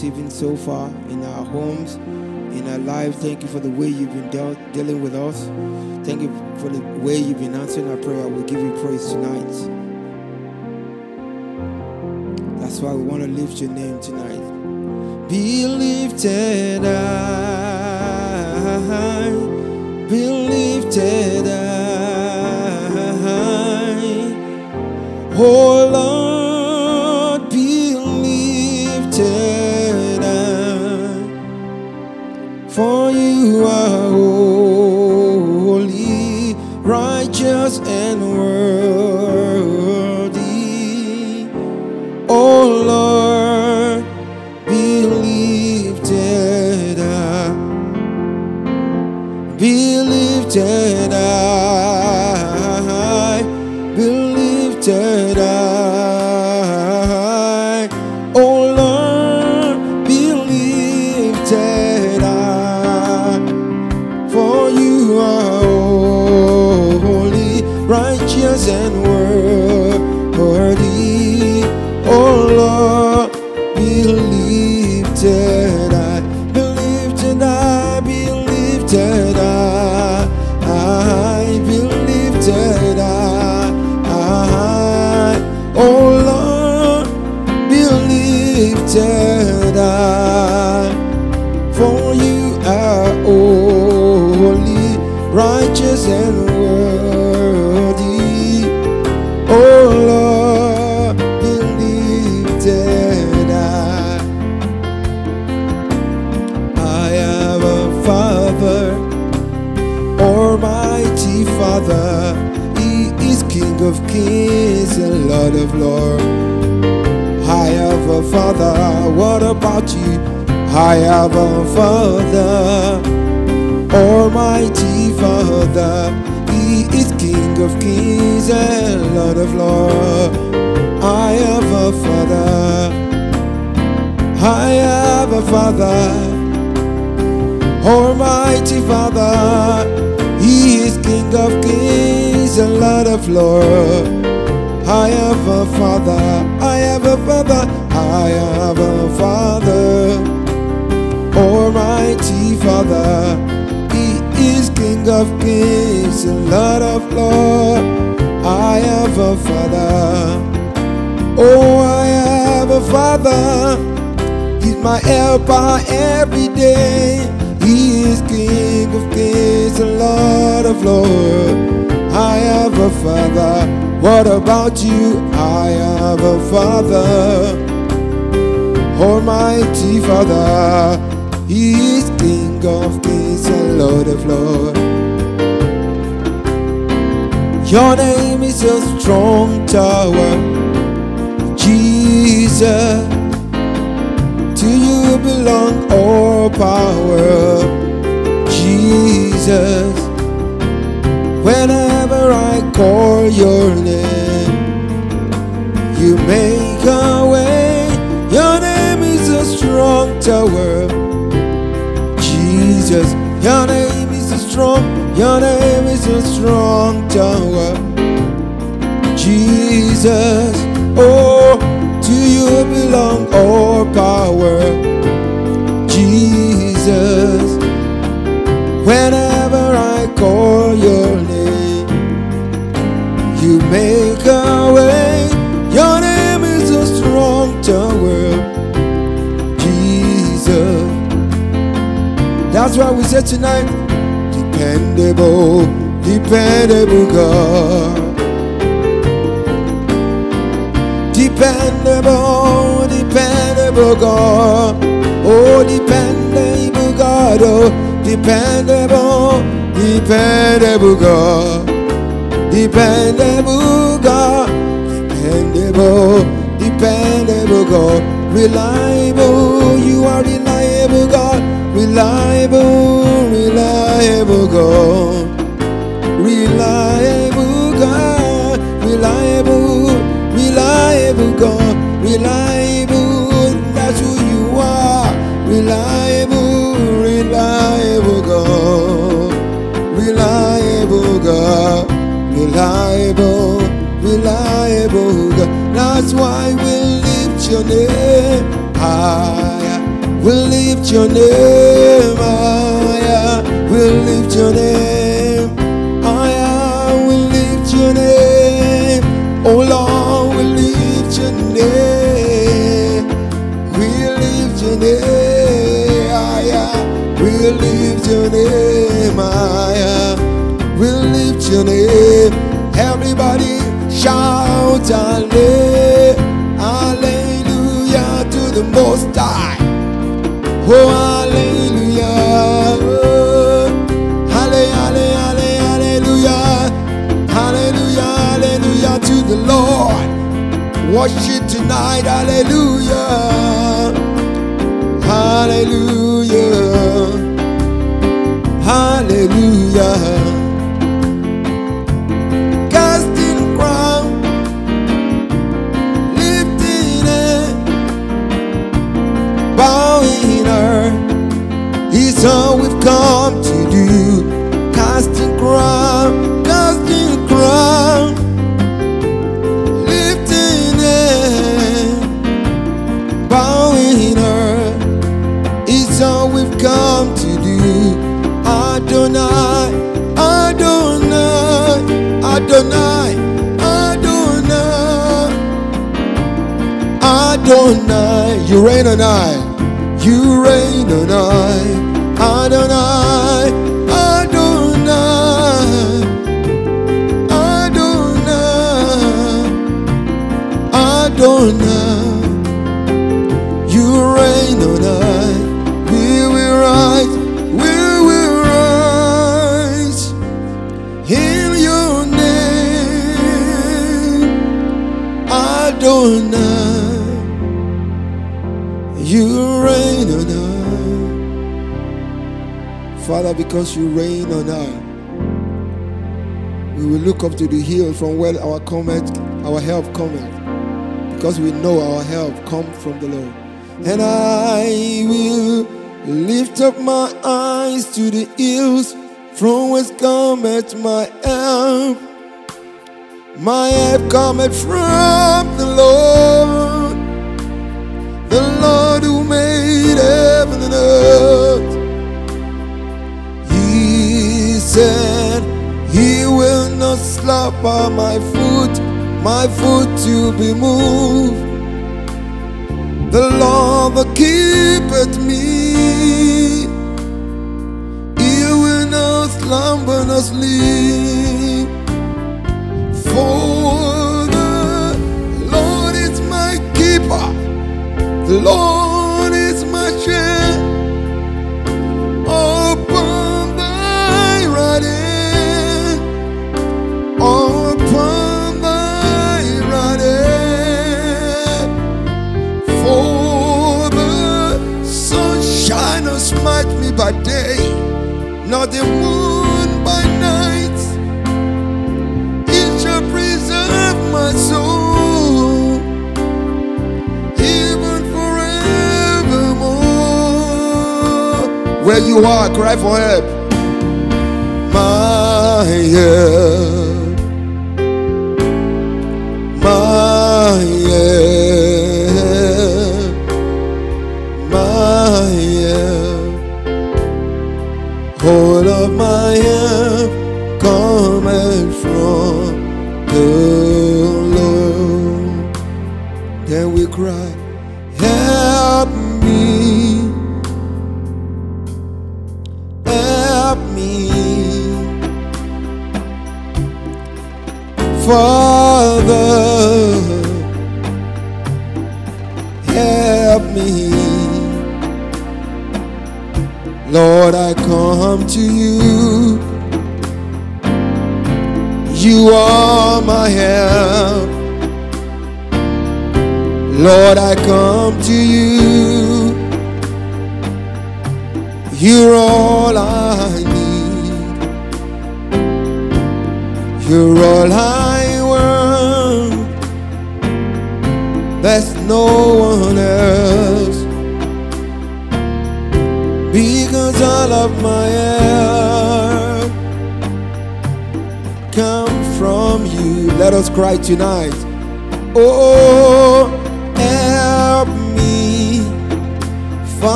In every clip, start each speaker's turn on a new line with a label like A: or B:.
A: receiving so far in our homes, in our lives. Thank you for the way you've been dealt, dealing with us. Thank you for the way you've been answering our prayer. We give you praise tonight. That's why we want to lift your name tonight. Be lifted high, be lifted high. Oh And Lord of Lords. I have a Father. I have a Father. Almighty Father, He is King of Kings and Lord of Lords. I have a Father, I have a Father, I have a Father. Almighty Father, He is King of Kings and Lord of Lords. I have a Father, oh, I have a Father. He's my helper every day. He is King of kings and Lord of lords. I have a Father. What about you? I have a Father. Almighty Father. He is King of kings and Lord of lords. Your name is a strong tower. Jesus. To you belong all power, Jesus. Whenever I call your name, you make a way. Your name is a strong tower, Jesus. Your name is a strong, your name is a strong tower. Jesus, oh, to you belong all power. Jesus, whenever I call your name, you make a way. Your name is a strong tower. Jesus, that's why we say tonight, dependable dependable God. Dependable, oh, dependable God. Oh, dependable God. Oh, dependable, oh, dependable God. Dependable God. Dependable, oh, dependable God. Reliable, you are reliable God. Reliable, reliable God. Reliable God, reliable, reliable God, reliable. Reliable, reliable God, reliable God, reliable, reliable God. That's why we lift your name higher. We lift your name higher. We lift your name your name higher. We lift your name. Everybody shout hallelujah, hallelujah to the Most High. Oh, hallelujah. Halle- halle- halle- Hallelujah. Hallelujah. Hallelujah to the Lord. Worship tonight. Hallelujah. Hallelujah. Hallelujah. You reign on high, you reign on high, because you reign on high, we will look up to the hill from where our our help cometh, because we know our help come from the Lord. And I will lift up my eyes to the hills, from whence cometh my help. My help cometh from the Lord, the Lord who made heaven and earth. Said, He will not slumber my foot, my foot to be moved. The Lord keepeth me,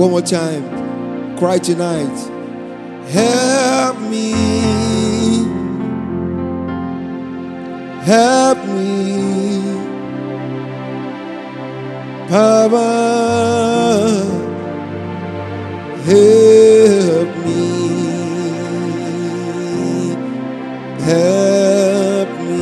A: One more time, cry tonight. Help me, help me. Papa, help me, help me.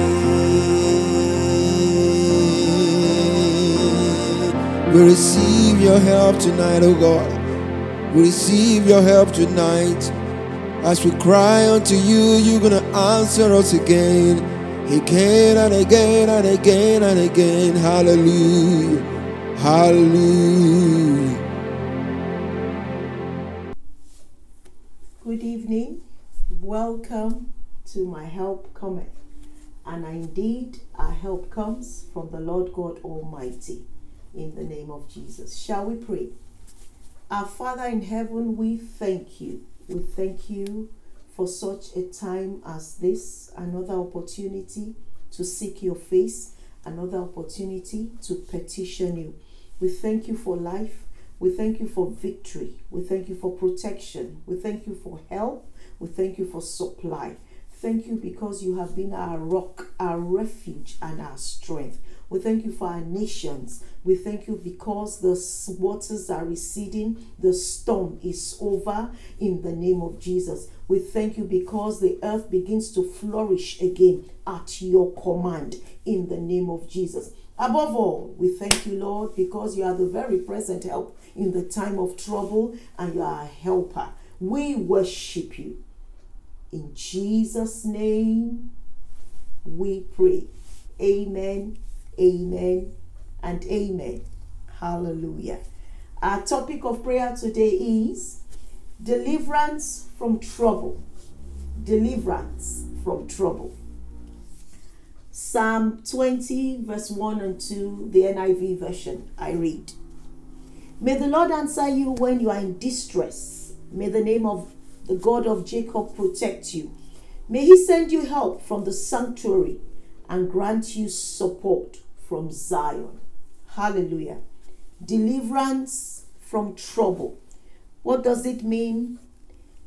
A: We receive your help tonight, oh God. We receive your help tonight. As we cry unto you, you're gonna answer us again, again and again and again and again. Hallelujah. Hallelujah.
B: Good evening. Welcome to my help cometh. And indeed, our help comes from the Lord God Almighty in the name of Jesus. Shall we pray? Our Father in heaven, we thank you. We thank you for such a time as this, another opportunity to seek your face, another opportunity to petition you. We thank you for life. We thank you for victory. We thank you for protection. We thank you for help. We thank you for supply. Thank you because you have been our rock, our refuge, and our strength. We thank you for our nations. We thank you because the waters are receding, the storm is over in the name of Jesus. We thank you because the earth begins to flourish again at your command in the name of Jesus. Above all, we thank you, Lord, because you are the very present help in the time of trouble and you are a helper. We worship you. In Jesus' name, we pray. Amen, amen, and amen. Hallelujah. Our topic of prayer today is deliverance from trouble. Deliverance from trouble. Psalm 20, verse 1 and 2, the NIV version. I read. May the Lord answer you when you are in distress. May the name of the God of Jacob protect you. May he send you help from the sanctuary and grant you support from Zion. Hallelujah. Deliverance from trouble. What does it mean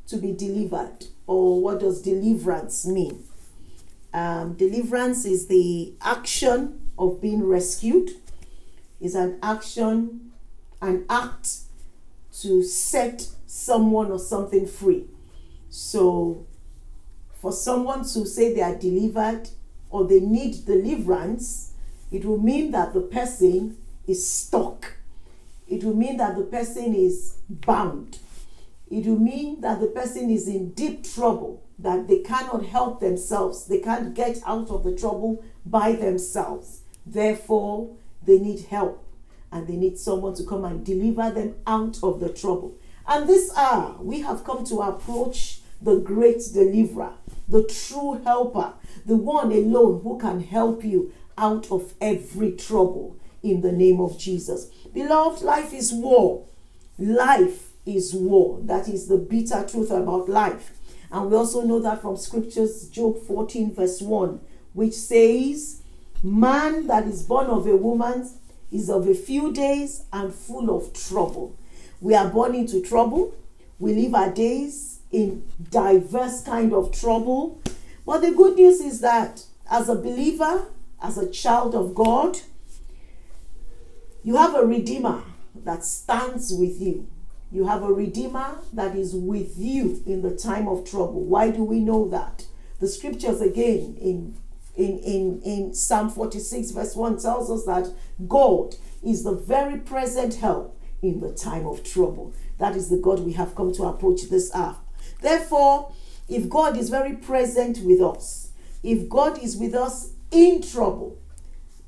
B: to be delivered? Or what does deliverance mean? Um, deliverance is the action of being rescued, is an action, an act to set someone or something free. So, for someone to say they are delivered or they need deliverance, it will mean that the person is stuck. It will mean that the person is bound. It will mean that the person is in deep trouble, that they cannot help themselves. They can't get out of the trouble by themselves. Therefore, they need help and they need someone to come and deliver them out of the trouble. And this hour, we have come to approach the great deliverer, the true helper, the one alone who can help you out of every trouble in the name of Jesus. Beloved, life is war. Life is war. That is the bitter truth about life. And we also know that from scriptures, Job 14, verse 1, which says, Man that is born of a woman is of a few days and full of trouble. We are born into trouble. We live our days in diverse kind of trouble. But the good news is that as a believer, as a child of God, you have a redeemer that stands with you. You have a redeemer that is with you in the time of trouble. Why do we know that? The scriptures again in in, in, in Psalm 46, verse 1 tells us that God is the very present help in the time of trouble. That is the God we have come to approach this hour. Therefore, if God is very present with us, if God is with us in trouble,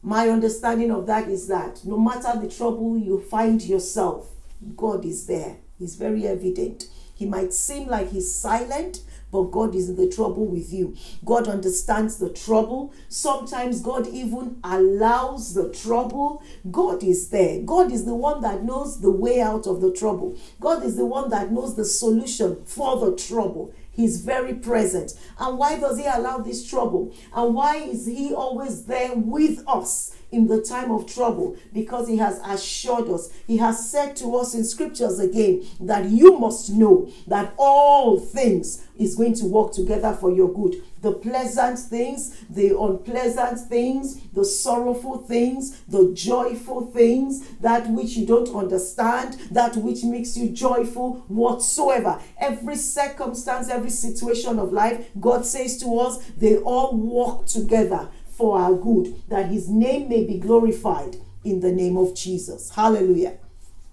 B: my understanding of that is that no matter the trouble you find yourself, God is there. He's very evident. He might seem like he's silent, but God is in the trouble with you. God understands the trouble. Sometimes God even allows the trouble. God is there. God is the one that knows the way out of the trouble. God is the one that knows the solution for the trouble. He's very present. And why does He allow this trouble? And why is He always there with us in the time of trouble? Because He has assured us, He has said to us in scriptures again that you must know that all things is going to work together for your good. The pleasant things, the unpleasant things, the sorrowful things, the joyful things, that which you don't understand, that which makes you joyful, whatsoever. Every circumstance, every situation of life, God says to us, they all work together for our good, that His name may be glorified in the name of Jesus. Hallelujah.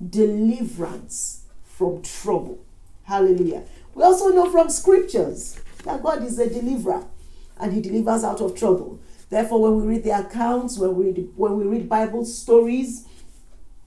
B: Deliverance from trouble. Hallelujah. We also know from scriptures that God is a deliverer and he delivers out of trouble. Therefore, when we read the accounts, when we read, when we read Bible stories,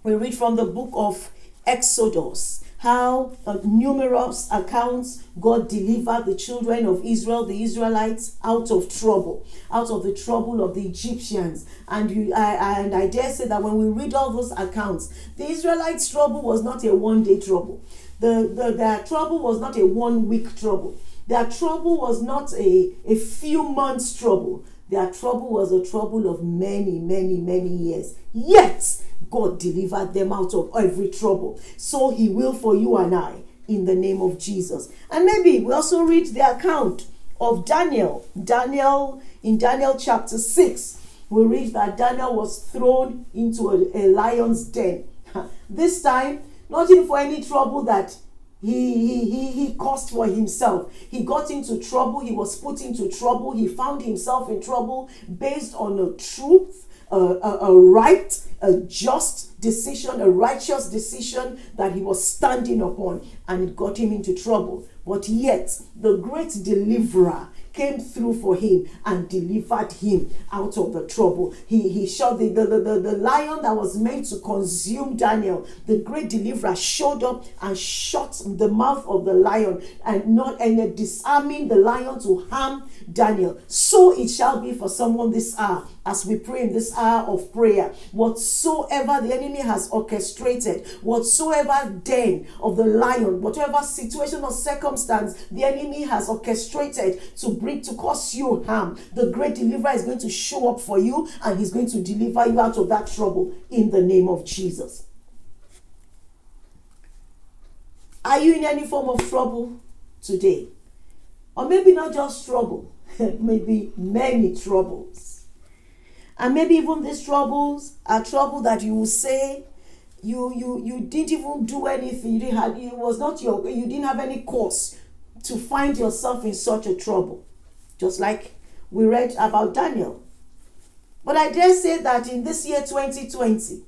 B: we read from the book of Exodus how uh, numerous accounts God delivered the children of Israel, the Israelites, out of trouble, out of the trouble of the Egyptians. And you, I, and I dare say that when we read all those accounts, the Israelites' trouble was not a one-day trouble. The, the, their trouble was not a one-week trouble. Their trouble was not a, a few months trouble. Their trouble was a trouble of many, many, many years. Yet, God delivered them out of every trouble. So He will for you and I in the name of Jesus. And maybe we also read the account of Daniel. Daniel, in Daniel chapter 6, we read that Daniel was thrown into a, a lion's den. This time, not even for any trouble that he, he, he, he caused for himself. He got into trouble. He was put into trouble. He found himself in trouble based on a truth, a, a, a right, a just decision, a righteous decision that he was standing upon, and it got him into trouble. But yet, the great deliverer came through for him and delivered him out of the trouble. He, he the, the, the, the, the lion that was meant to consume Daniel. The great deliverer showed up and shot the mouth of the lion and not and disarming the lion to harm Daniel. So it shall be for someone this hour as we pray in this hour of prayer. Whatsoever the enemy has orchestrated, whatsoever den of the lion, whatever situation or circumstance the enemy has orchestrated to bring to cause you harm, the great deliverer is going to show up for you and he's going to deliver you out of that trouble in the name of Jesus. Are you in any form of trouble today? Or maybe not just trouble, maybe many troubles. And maybe even these troubles are trouble that you will say you you you didn't even do anything. You didn't have it was not your you didn't have any cause to find yourself in such a trouble. Just like we read about Daniel. But I dare say that in this year 2020,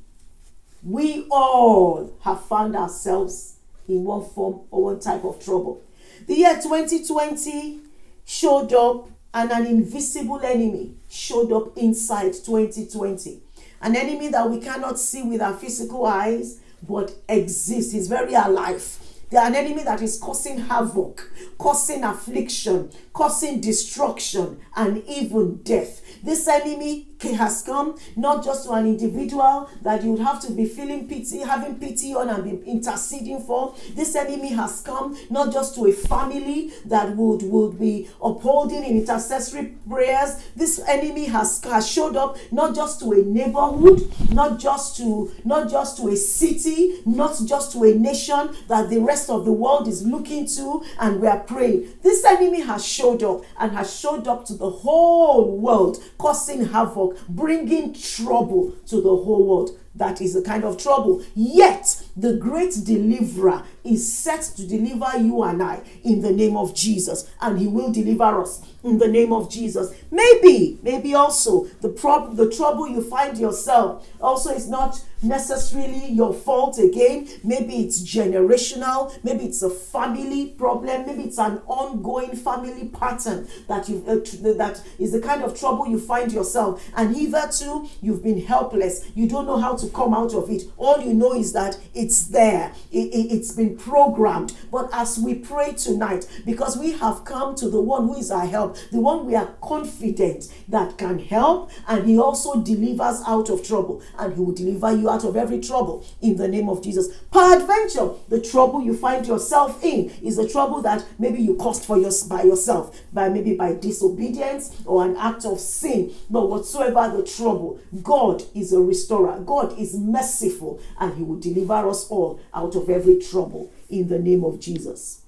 B: we all have found ourselves in one form or one type of trouble. The year 2020 showed up and an invisible enemy showed up inside 2020. An enemy that we cannot see with our physical eyes but exists. He's very alive. They are an enemy that is causing havoc, causing affliction, causing destruction, and even death. This enemy has come not just to an individual that you would have to be feeling pity, having pity on, and be interceding for. This enemy has come not just to a family that would, would be upholding in intercessory prayers. This enemy has, has showed up not just to a neighborhood, not just to not just to a city, not just to a nation that the rest of the world is looking to, and we are praying. This enemy has shown showed up and has showed up to the whole world, causing havoc, bringing trouble to the whole world. That is the kind of trouble. Yet, the great deliverer is set to deliver you and I in the name of Jesus, and he will deliver us in the name of Jesus. Maybe, maybe also the problem, the trouble you find yourself also is not necessarily your fault again. Maybe it's generational, maybe it's a family problem, maybe it's an ongoing family pattern that you uh, that is the kind of trouble you find yourself, and hitherto you've been helpless. You don't know how to come out of it. All you know is that it's there. It, it, it's been programmed. But as we pray tonight, because we have come to the one who is our help, the one we are confident that can help, and he also delivers out of trouble, and he will deliver you out of every trouble in the name of Jesus. Peradventure, the trouble you find yourself in is a trouble that maybe you caused for your, by yourself, by maybe by disobedience or an act of sin. But whatsoever the trouble, God is a restorer. God is merciful, and He will deliver us all out of every trouble in the name of Jesus.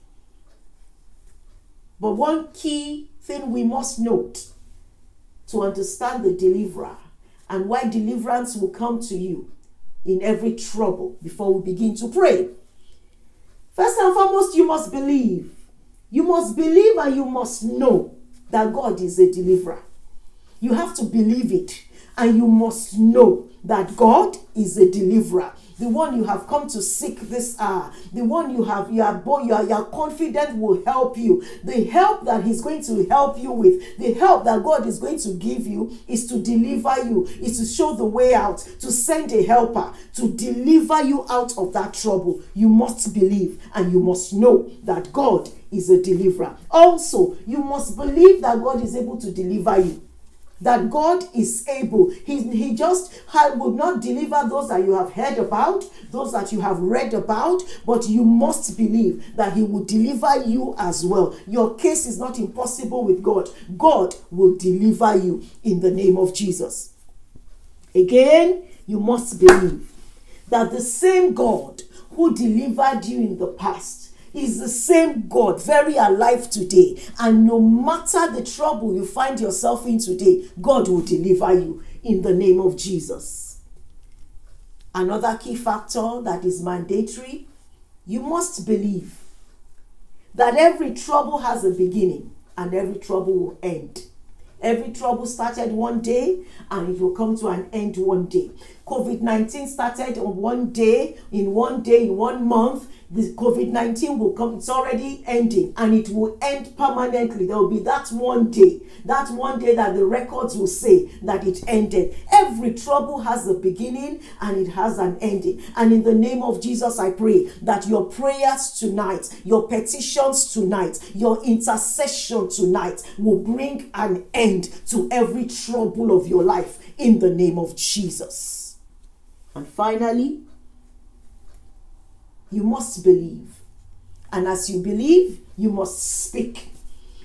B: But one key thing we must note to understand the deliverer and why deliverance will come to you in every trouble before we begin to pray. First and foremost, you must believe. You must believe and you must know that God is a deliverer. You have to believe it and you must know that God is a deliverer. The one you have come to seek this hour, the one you have you are you are, you are confident will help you. The help that He's going to help you with, the help that God is going to give you, is to deliver you, is to show the way out, to send a helper to deliver you out of that trouble. You must believe and you must know that God is a deliverer. Also, you must believe that God is able to deliver you that God is able. He, he just would not deliver those that you have heard about, those that you have read about, but you must believe that He will deliver you as well. Your case is not impossible with God. God will deliver you in the name of Jesus. Again, you must believe that the same God who delivered you in the past is the same God, very alive today. And no matter the trouble you find yourself in today, God will deliver you in the name of Jesus. Another key factor that is mandatory you must believe that every trouble has a beginning and every trouble will end. Every trouble started one day and it will come to an end one day. COVID 19 started on one day, in one day, in one month. The COVID 19 will come, it's already ending and it will end permanently. There will be that one day, that one day that the records will say that it ended. Every trouble has a beginning and it has an ending. And in the name of Jesus, I pray that your prayers tonight, your petitions tonight, your intercession tonight will bring an end to every trouble of your life in the name of Jesus. And finally, you must believe. And as you believe, you must speak.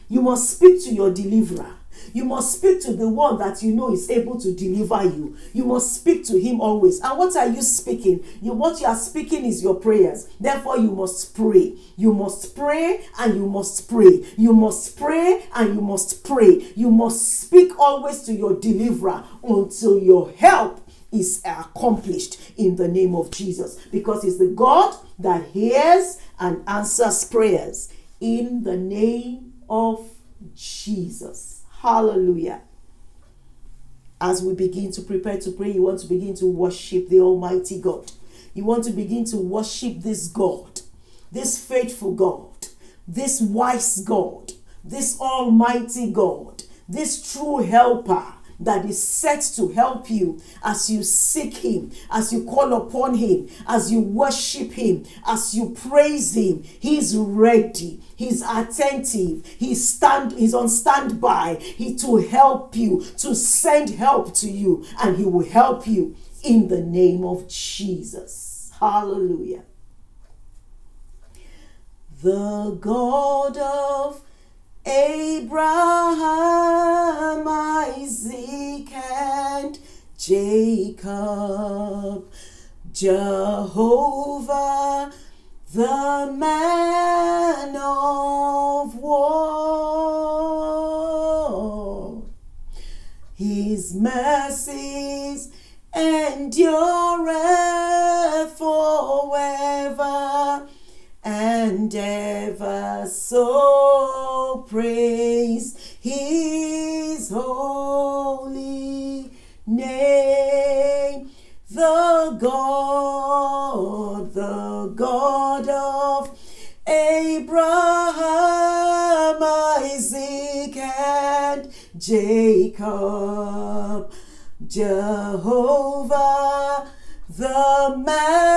B: You must speak to your deliverer. You must speak to the one that you know is able to deliver you. You must speak to him always. And what are you speaking? You what you are speaking is your prayers. Therefore, you must pray. You must pray and you must pray. You must pray and you must pray. You must speak always to your deliverer until your help is accomplished in the name of Jesus because it's the God that hears and answers prayers in the name of Jesus. Hallelujah. As we begin to prepare to pray, you want to begin to worship the Almighty God. You want to begin to worship this God, this faithful God, this wise God, this Almighty God, this true helper that is set to help you as you seek him, as you call upon him, as you worship him, as you praise him. He's ready. He's attentive. He's stand he's on standby. He to help you, to send help to you, and he will help you in the name of Jesus. Hallelujah. The God of Abraham, Isaac, and Jacob, Jehovah, the man of war. His mercies endure forever and ever so praise his holy name. The God, the God of Abraham, Isaac, and Jacob. Jehovah, the man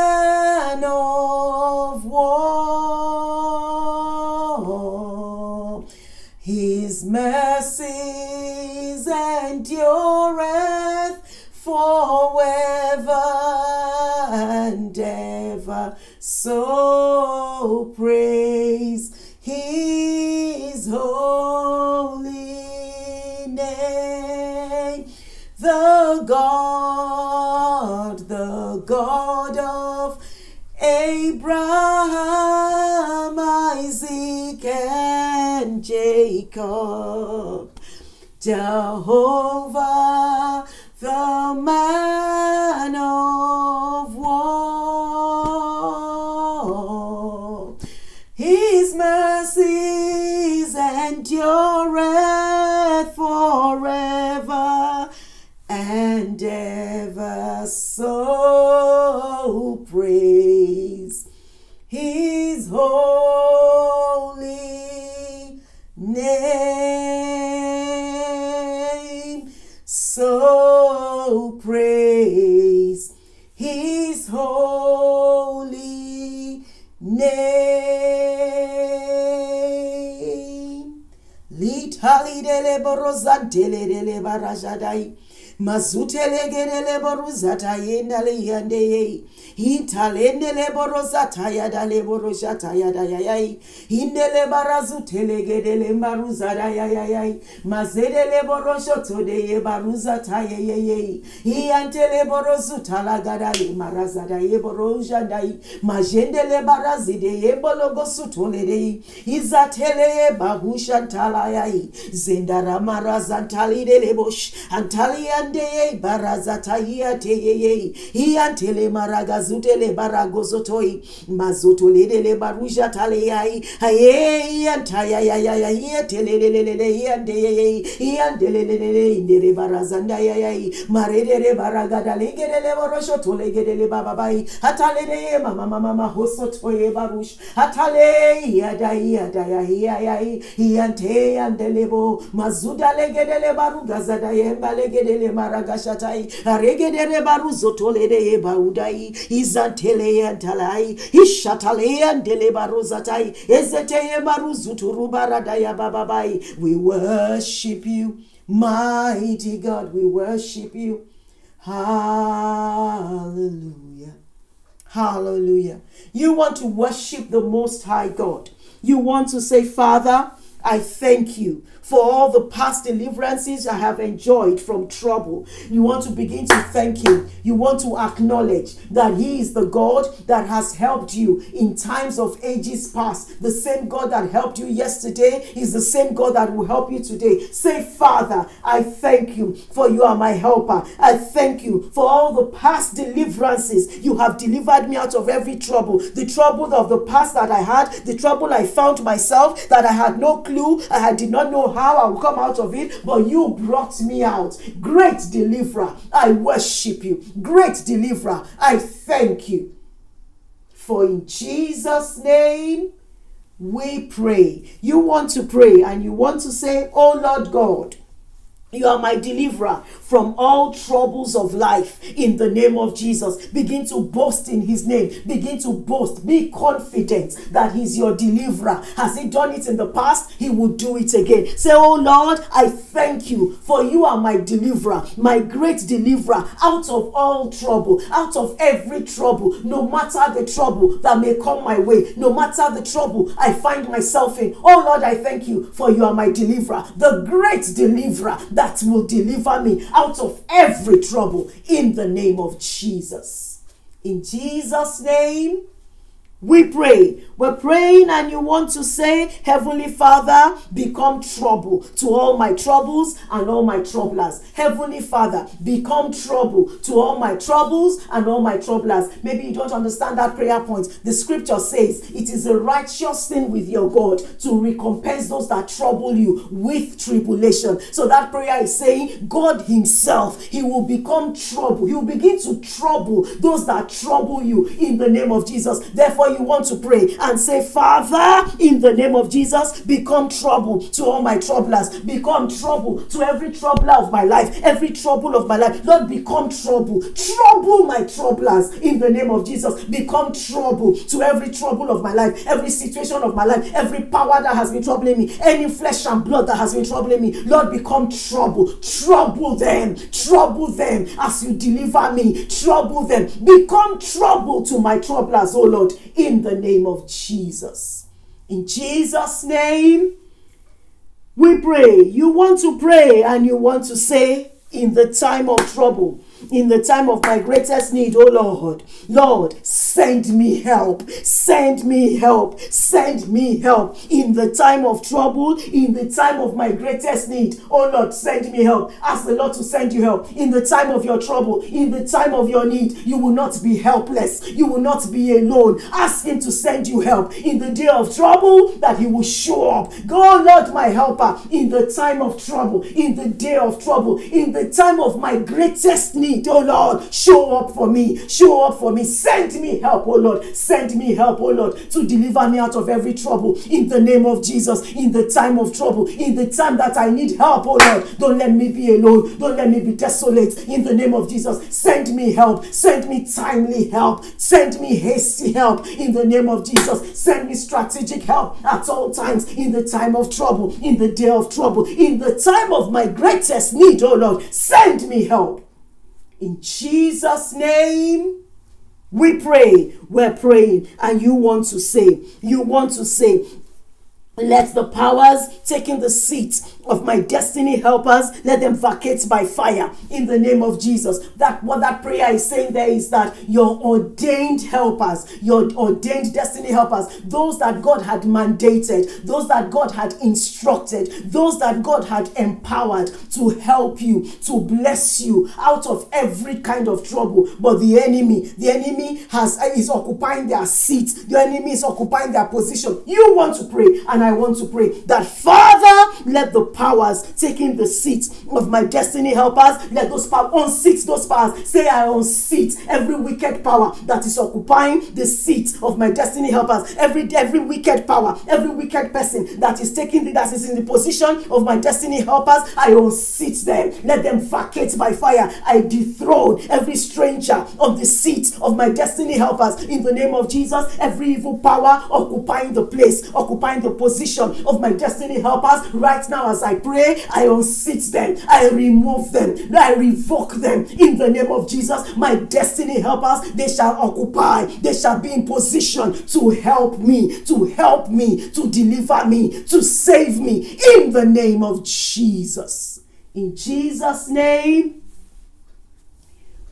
B: So praise his holy name. The God, the God of Abraham, Isaac, and Jacob. Jehovah, mazutelekere leboroza tayenda leyandeyei barajadai. Mazutelegerele boruzata yendale yandeye. Intalendele borozata yadale borojata yadayayai. Indele barazutelegedele maruzada yayayai. Mazedele boroshoto deye baruzata yeyeye. Iantele borozuta lagadale marazada ye borojandai. Majendele barazide ye bologosutolede. Izatele ye bahushantalayai. Zendara marazantalidele bosh. Antali ande barazata iateye. Iantele maragazutele mazute le baragozotoi mazoto lele le baruja taleyai yantayayayayayateleleleleyandeyeyeyandeleeleleyindere barazandayayai marerere baragadalegedele boroshotolegedele bababai hataleleye mamamamamahosotoye barush hataleyiyadaiyadayahiyayai iyanteyandelebo mazudalegelele barugazadayembalegedele maragashatai aregedere baruzotoleleye baudai Izantele yantalai. Ishatale yandele baruzatai. Ezete baradaya bababai. We worship you, mighty God. We worship you. Hallelujah. Hallelujah. You want to worship the Most High God. You want to say, Father, I thank you for all the past deliverances I have enjoyed from trouble. You want to begin to thank Him. You want to acknowledge that He is the God that has helped you in times of ages past. The same God that helped you yesterday is the same God that will help you today. Say, Father, I thank you for you are my helper. I thank you for all the past deliverances. You have delivered me out of every trouble. The trouble of the past that I had, the trouble I found myself that I had no clue, I did not know how I would come out of it, but you brought me out. Great deliverer, I worship you. Great deliverer, I thank you. For in Jesus' name we pray. You want to pray and you want to say, Oh Lord God, you are my deliverer from all troubles of life in the name of Jesus. Begin to boast in his name. Begin to boast. Be confident that he's your deliverer. Has he done it in the past? He will do it again. Say, Oh Lord, I thank you for you are my deliverer, my great deliverer out of all trouble, out of every trouble, no matter the trouble that may come my way, no matter the trouble I find myself in. Oh Lord, I thank you for you are my deliverer, the great deliverer that will deliver me out of every trouble in the name of Jesus. In Jesus' name, We pray. We're praying, and you want to say, Heavenly Father, become trouble to all my troubles and all my troublers. Heavenly Father, become trouble to all my troubles and all my troublers. Maybe you don't understand that prayer point. The scripture says it is a righteous thing with your God to recompense those that trouble you with tribulation. So that prayer is saying, God Himself, He will become trouble. He will begin to trouble those that trouble you in the name of Jesus. Therefore, you want to pray and say, Father, in the name of Jesus, become trouble to all my troublers, become trouble to every troubler of my life, every trouble of my life. Lord, become trouble, trouble my troublers in the name of Jesus, become trouble to every trouble of my life, every situation of my life, every power that has been troubling me, any flesh and blood that has been troubling me. Lord, become trouble, trouble them, trouble them as you deliver me, trouble them, become trouble to my troublers, oh Lord, in the name of Jesus. In Jesus' name, we pray. You want to pray and you want to say, in the time of trouble, in the time of my greatest need, oh Lord, Lord, send me help, send me help, send me help in the time of trouble, in the time of my greatest need, oh Lord, send me help. Ask the Lord to send you help in the time of your trouble, in the time of your need. You will not be helpless, you will not be alone. Ask Him to send you help in the day of trouble, that He will show up. Go, Lord, my helper, in the time of trouble, in the day of trouble, in the time of my greatest need, oh Lord, show up for me, show up for me, send me help, oh Lord, send me help, oh Lord, to deliver me out of every trouble. In the name of Jesus, in the time of trouble, in the time that I need help, oh Lord, don't let me be alone, don't let me be desolate, in the name of Jesus, send me help, send me timely help, send me hasty help, in the name of Jesus, send me strategic help at all times, in the time of trouble, in the day of trouble, in the time of my greatest need, oh Lord, send me help. In Jesus' name, we pray. We're praying, and you want to say, you want to say, let the powers taking the seat of my destiny helpers let them vacate by fire in the name of Jesus. That what that prayer is saying there is that your ordained helpers, your ordained destiny helpers, those that God had mandated, those that God had instructed, those that God had empowered to help you, to bless you out of every kind of trouble. But the enemy, the enemy has is occupying their seat. The enemy is occupying their position. You want to pray, and I want to pray that Father, let the powers taking the seat of my destiny helpers, let those powers unseat those powers. Say I unseat every wicked power that is occupying the seat of my destiny helpers. Every every wicked power, every wicked person that is taking the, that is in the position of my destiny helpers, I unseat them. Let them vacate by fire. I dethrone every stranger on the seat of my destiny helpers in the name of Jesus. Every evil power occupying the place, occupying the position of my destiny helpers right now as I pray, I unseat them, I remove them, I revoke them in the name of Jesus. My destiny helpers, they shall occupy, they shall be in position to help me, to help me, to deliver me, to save me in the name of Jesus. In Jesus' name,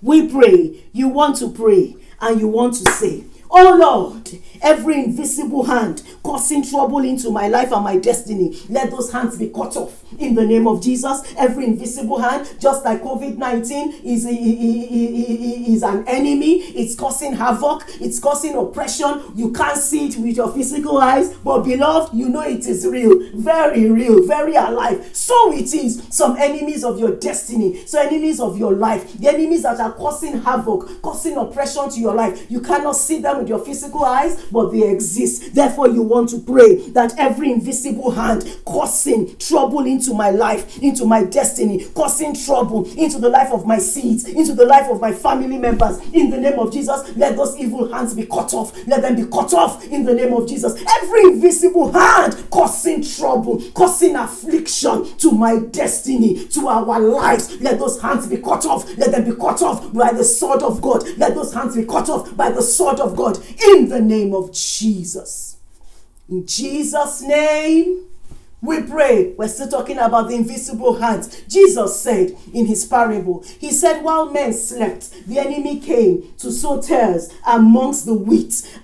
B: we pray. You want to pray and you want to say, Oh Lord, every invisible hand causing trouble into my life and my destiny, let those hands be cut off in the name of Jesus. Every invisible hand, just like COVID 19 is, is an enemy, it's causing havoc, it's causing oppression. You can't see it with your physical eyes, but beloved, you know it is real, very real, very alive. So it is. Some enemies of your destiny, so enemies of your life, the enemies that are causing havoc, causing oppression to your life. You cannot see them with your physical eyes, but they exist. Therefore, you want to pray that every invisible hand causing trouble into my life, into my destiny, causing trouble into the life of my seeds, into the life of my family members, in the name of Jesus, let those evil hands be cut off. Let them be cut off in the name of Jesus. Every invisible hand causing trouble, causing affliction to my destiny, to our lives, let those hands be cut off. Let them be cut off by the sword of God. Let those hands be cut off by the sword of God in the name of Jesus. In Jesus' name, we pray. We're still talking about the invisible hands. Jesus said in his parable, He said, While men slept, the enemy came to sow tares amongst the wheat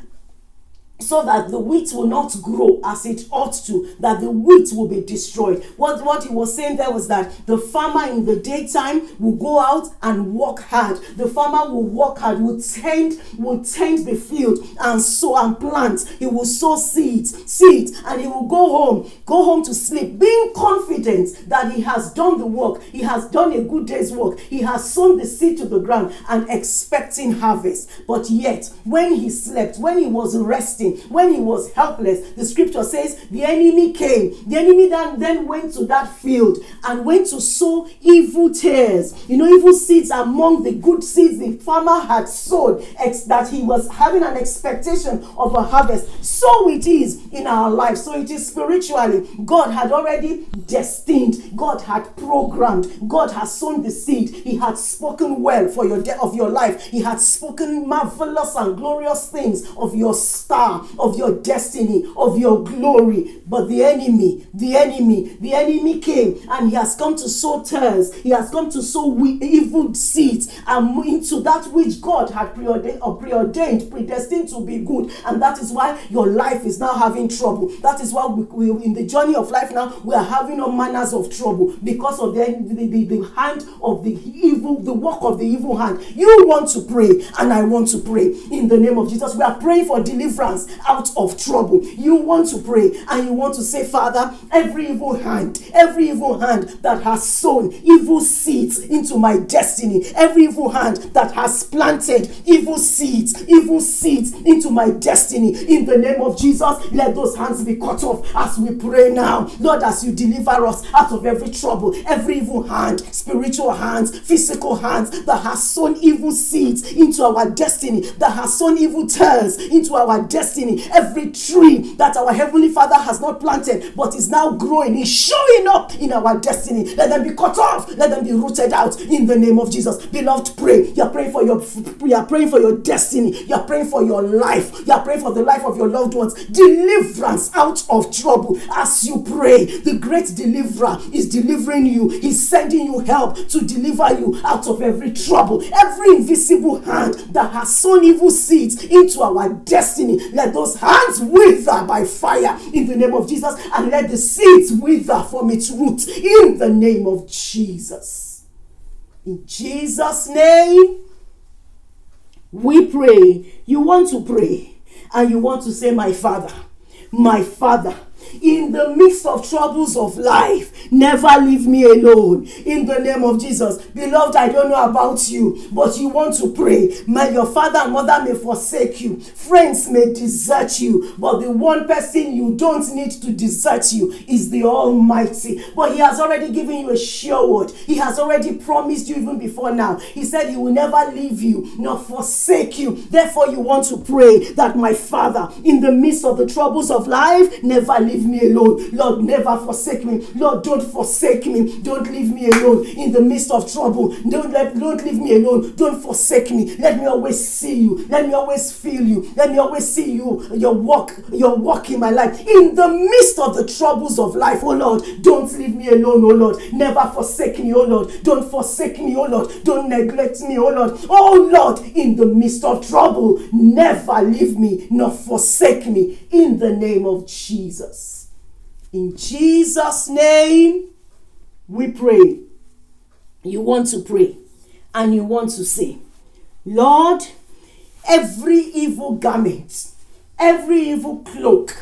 B: so that the wheat will not grow as it ought to, that the wheat will be destroyed. What, what he was saying there was that the farmer in the daytime will go out and work hard. The farmer will work hard, will tend, will tend the field and sow and plant. He will sow seeds, seeds, and he will go home, go home to sleep, being confident that he has done the work, he has done a good day's work, he has sown the seed to the ground and expecting harvest. But yet, when he slept, when he was resting, when he was helpless, the scripture says the enemy came. The enemy then, then went to that field and went to sow evil tares, you know, evil seeds among the good seeds the farmer had sowed, ex- that he was having an expectation of a harvest. So it is in our life. So it is spiritually. God had already destined, God had programmed, God has sown the seed. He had spoken well for your de- of your life. He had spoken marvelous and glorious things of your star, of your destiny, of your glory. But the enemy, the enemy, the enemy came and he has come to sow tares. He has come to sow evil seeds and into that which God had preordained, or preordained, predestined to be good. And that is why your life is now having trouble. That is why we, we in the journey of life now we are having all manners of trouble because of the, the, the, the hand of the evil, the work of the evil hand. You want to pray, and I want to pray in the name of Jesus. We are praying for deliverance out of trouble. You want to pray, and you want to say, Father, every evil hand, every evil hand that has sown evil seeds into my destiny, every evil hand that has planted evil seeds, evil seeds into my destiny, in the name of Jesus, let those hands be cut off as we pray now. Lord, as you deliver us out of every trouble, every evil hand, spiritual hands, physical hands that has sown evil seeds into our destiny, that has sown evil tares into our destiny, every tree that our Heavenly Father has not planted but is now growing, is showing up in our destiny. Let them be cut off, let them be rooted out in the name of Jesus. Beloved, pray. You are praying for your you are praying for your destiny, you are praying for your life, you are praying for the life of your loved ones. Deliverance out of trouble as you pray. The great deliverer is delivering you, he's sending you help to deliver you out of every trouble, every invisible hand that has sown evil seeds into our destiny. Let those hands wither by fire in the name of Jesus and let the seeds wither from its root in the name of Jesus. In Jesus' name, we pray. You want to pray and you want to say, My Father, my Father, in the midst of troubles of life, never leave me alone. In the name of Jesus. Beloved, I don't know about you, but you want to pray. May your father and mother may forsake you, friends may desert you, but the one person you don't need to desert you is the Almighty. But He has already given you a sure word, He has already promised you even before now. He said He will never leave you nor forsake you. Therefore, you want to pray that my Father, in the midst of the troubles of life, never leave me alone. Lord, never forsake me. Lord, don't forsake me. Don't leave me alone in the midst of trouble. Don't let, don't leave me alone. Don't forsake me. Let me always see you. Let me always feel you. Let me always see you. Your walk, your walk in my life. In the midst of the troubles of life, oh Lord, don't leave me alone, oh Lord. Never forsake me, oh Lord. Don't forsake me, oh Lord. Don't neglect me, oh Lord. Oh Lord, in the midst of trouble, never leave me nor forsake me in the name of Jesus. In Jesus' name, we pray. You want to pray and you want to say, Lord, every evil garment, every evil cloak,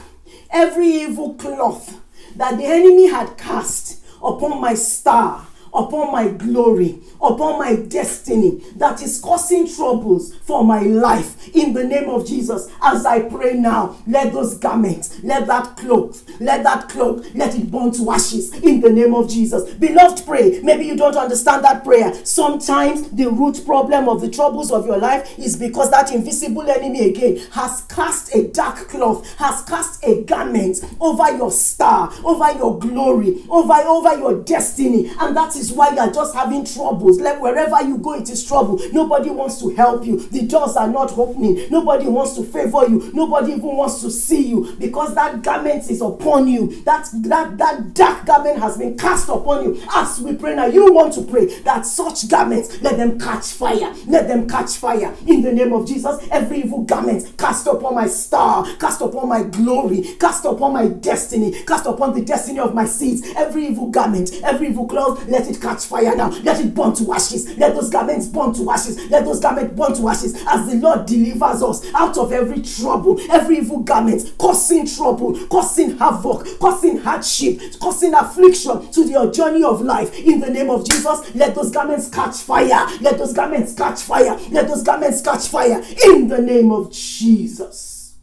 B: every evil cloth that the enemy had cast upon my star, upon my glory, upon my destiny that is causing troubles for my life in the name of Jesus. As I pray now, let those garments, let that cloak, let that cloak, let it burn to ashes in the name of Jesus. Beloved, pray. Maybe you don't understand that prayer. Sometimes the root problem of the troubles of your life is because that invisible enemy again has cast a dark cloth, has cast a garment over your star, over your glory, over, over your destiny, and that is is why you are just having troubles. Like wherever you go, it is trouble. Nobody wants to help you. The doors are not opening. Nobody wants to favor you. Nobody even wants to see you because that garment is upon you. That that that dark garment has been cast upon you. As we pray now, you want to pray that such garments let them catch fire. Let them catch fire in the name of Jesus. Every evil garment cast upon my star, cast upon my glory, cast upon my destiny, cast upon the destiny of my seeds. Every evil garment, every evil cloth, let it catch fire now. Let it burn to ashes. Let those garments burn to ashes. Let those garments burn to ashes as the Lord delivers us out of every trouble, every evil garment, causing trouble, causing havoc, causing hardship, causing affliction to your journey of life. In the name of Jesus, let those garments catch fire. Let those garments catch fire. Let those garments catch fire. In the name of Jesus.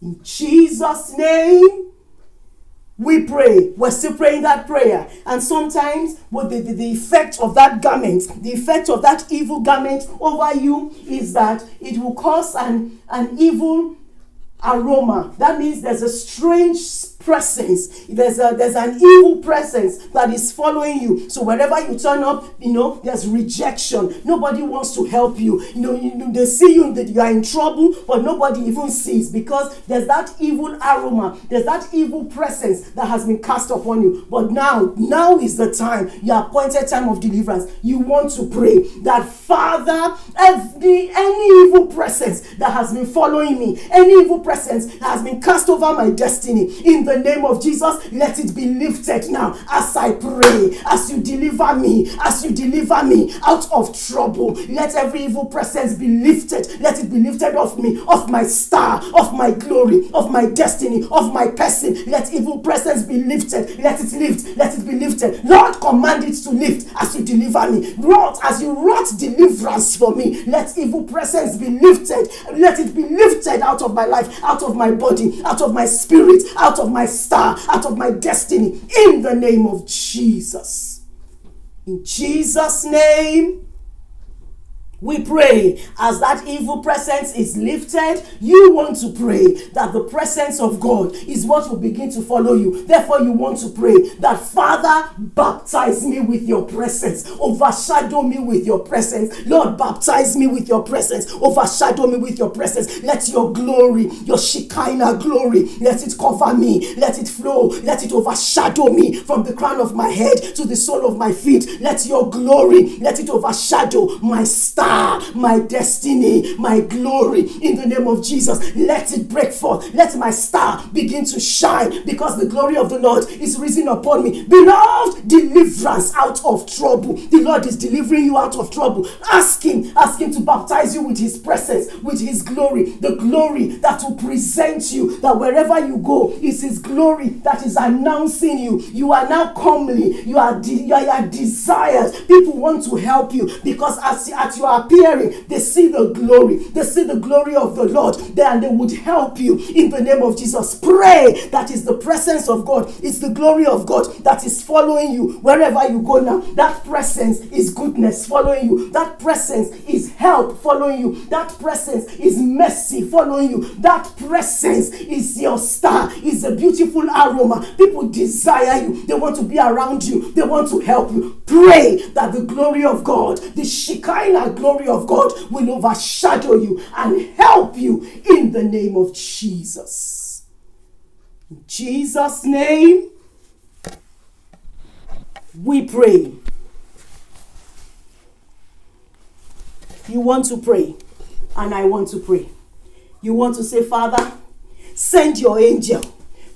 B: In Jesus' name we pray. We're still praying that prayer. And sometimes what the, the, the effect of that garment the effect of that evil garment over you is that it will cause an an evil aroma. That means there's a strange presence. There's a there's an evil presence that is following you. So wherever you turn up you know there's rejection. Nobody wants to help you. You know, you they see you that you are in trouble but nobody even sees because there's that evil aroma. There's that evil presence that has been cast upon you. But now now is the time. Your appointed time of deliverance. You want to pray that father every any evil presence that has been following me any evil presence that has been cast over my destiny in the name of jesus let it be lifted now as i pray as you deliver me as you deliver me out of trouble. Let every evil presence be lifted. Let it be lifted off me off my star off my glory of my destiny of my person. Let evil presence be lifted. Let it lift let it be lifted. Lord command it to lift as you deliver me. Lord as you wrought deliverance for me. Let evil presence be lifted. Let it be lifted out of my life out of my body out of my spirit out of my star out of my destiny in the name of jesus. In jesus name we pray as that evil presence is lifted, you want to pray that the presence of God is what will begin to follow you. Therefore, you want to pray that Father, baptize me with your presence, overshadow me with your presence. Lord, baptize me with your presence, overshadow me with your presence. Let your glory, your Shekinah glory, let it cover me, let it flow, let it overshadow me from the crown of my head to the sole of my feet. Let your glory, let it overshadow my star my destiny, my glory in the name of Jesus. Let it break forth. Let my star begin to shine because the glory of the Lord is risen upon me. Beloved, deliverance out of trouble. The Lord is delivering you out of trouble. Ask Him, ask Him to baptize you with His presence, with His glory, the glory that will present you, that wherever you go, is His glory that is announcing you. You are now comely, you are, you are, desired. People want to help you because as, you are appearing, they see the glory, they see the glory of the Lord, they, and they would help you in the name of Jesus. Pray that is the presence of God, it's the glory of God that is following you wherever you go now. That presence is goodness following you, that presence is help following you, that presence is mercy following you, that presence is your star, is a beautiful aroma. People desire you, they want to be around you, they want to help you. Pray that the glory of God, the Shekinah glory of God, will overshadow you and help you in the name of Jesus. In Jesus' name, we pray. You want to pray, and I want to pray. You want to say, Father, send your angel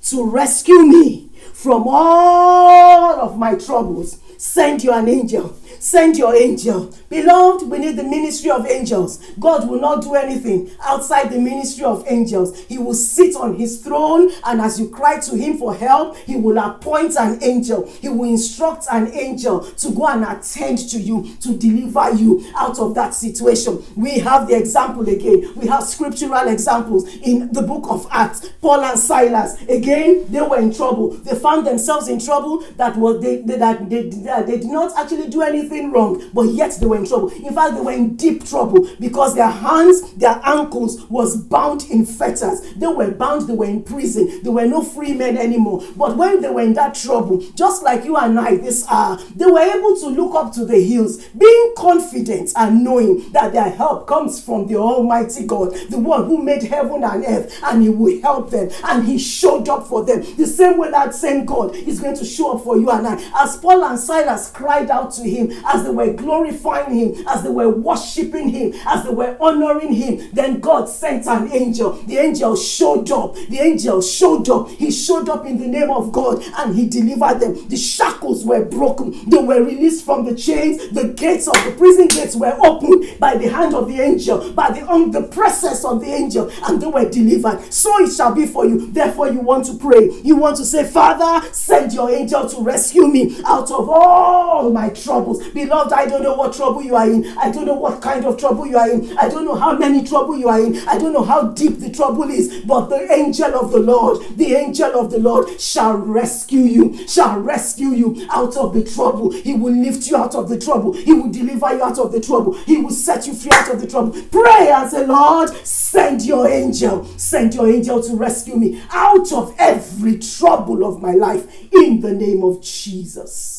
B: to rescue me from all of my troubles. Send you an angel. Send your angel. Beloved, we need the ministry of angels. God will not do anything outside the ministry of angels. He will sit on his throne, and as you cry to him for help, he will appoint an angel. He will instruct an angel to go and attend to you, to deliver you out of that situation. We have the example again. We have scriptural examples in the book of Acts. Paul and Silas, again, they were in trouble. They found themselves in trouble that was they, they that they, that they did not actually do anything wrong, but yet they were in trouble. In fact, they were in deep trouble because their hands, their ankles was bound in fetters. They were bound, they were in prison. They were no free men anymore. But when they were in that trouble, just like you and I this hour, they were able to look up to the hills, being confident and knowing that their help comes from the Almighty God, the one who made heaven and earth, and He will help them. And He showed up for them. The same way that same God is going to show up for you and I. As Paul and Silas cried out to Him, as they were glorifying Him, as they were worshiping Him, as they were honoring Him, then God sent an angel. The angel showed up. The angel showed up. He showed up in the name of God and He delivered them. The shackles were broken. They were released from the chains. The gates of the prison gates were opened by the hand of the angel, by the, um, the presence of the angel, and they were delivered. So it shall be for you. Therefore, you want to pray. You want to say, Father, send your angel to rescue me out of all my troubles. Beloved, I don't know what trouble you are in. I don't know what kind of trouble you are in. I don't know how many trouble you are in. I don't know how deep the trouble is. But the angel of the Lord, the angel of the Lord shall rescue you, shall rescue you out of the trouble. He will lift you out of the trouble. He will deliver you out of the trouble. He will set you free out of the trouble. Pray and say, Lord, send your angel, send your angel to rescue me out of every trouble of my life in the name of Jesus.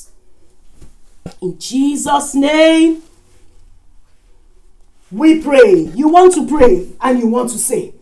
B: In Jesus' name, we pray. You want to pray and you want to say,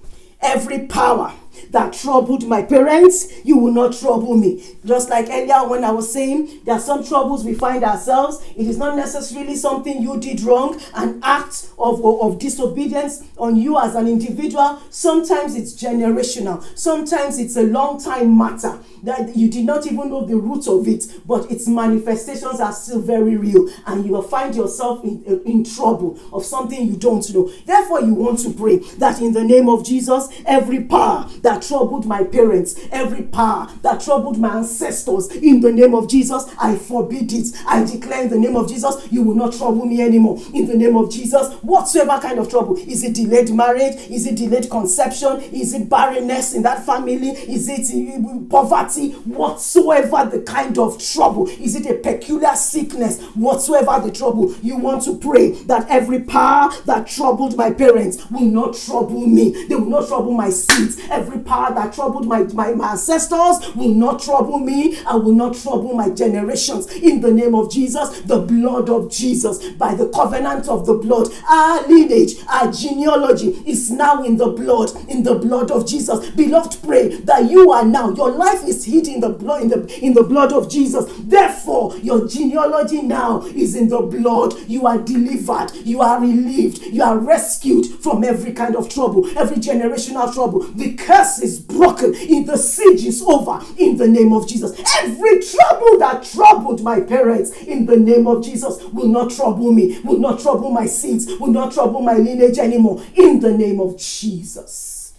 B: every power that troubled my parents, you will not trouble me. Just like earlier when I was saying, there are some troubles we find ourselves. It is not necessarily something you did wrong, an act of, of, disobedience on you as an individual. Sometimes it's generational, sometimes it's a long time matter that you did not even know the root of it, but its manifestations are still very real, and you will find yourself in, in trouble of something you don't know. Therefore, you want to pray that in the name of Jesus, every power that troubled my parents, every power that troubled my ancestors, in the name of Jesus, I forbid it. I declare in the name of Jesus, you will not trouble me anymore. In the name of Jesus, whatsoever kind of trouble is it delayed marriage? Is it delayed conception? Is it barrenness in that family? Is it uh, poverty? Whatsoever the kind of trouble, is it a peculiar sickness? Whatsoever the trouble, you want to pray that every power that troubled my parents will not trouble me. They will not trouble my seeds. Every power that troubled my, my, my ancestors will not trouble me. I will not trouble my generations. In the name of Jesus, the blood of Jesus, by the covenant of the blood, our lineage, our genealogy is now in the blood, in the blood of Jesus. Beloved, pray that you are now, your life is hid in the blood, in the in the blood of Jesus. Therefore, your genealogy now is in the blood. You are delivered, you are relieved, you are rescued from every kind of trouble, every generational trouble. The curse is broken, in the siege is over in the name of Jesus. Every trouble that troubled my parents in the name of Jesus will not trouble me, will not trouble my seeds, will not trouble my lineage anymore in the name of Jesus.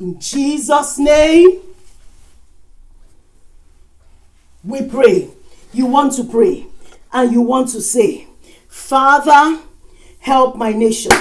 B: In Jesus' name, we pray. You want to pray and you want to say, Father, help my nation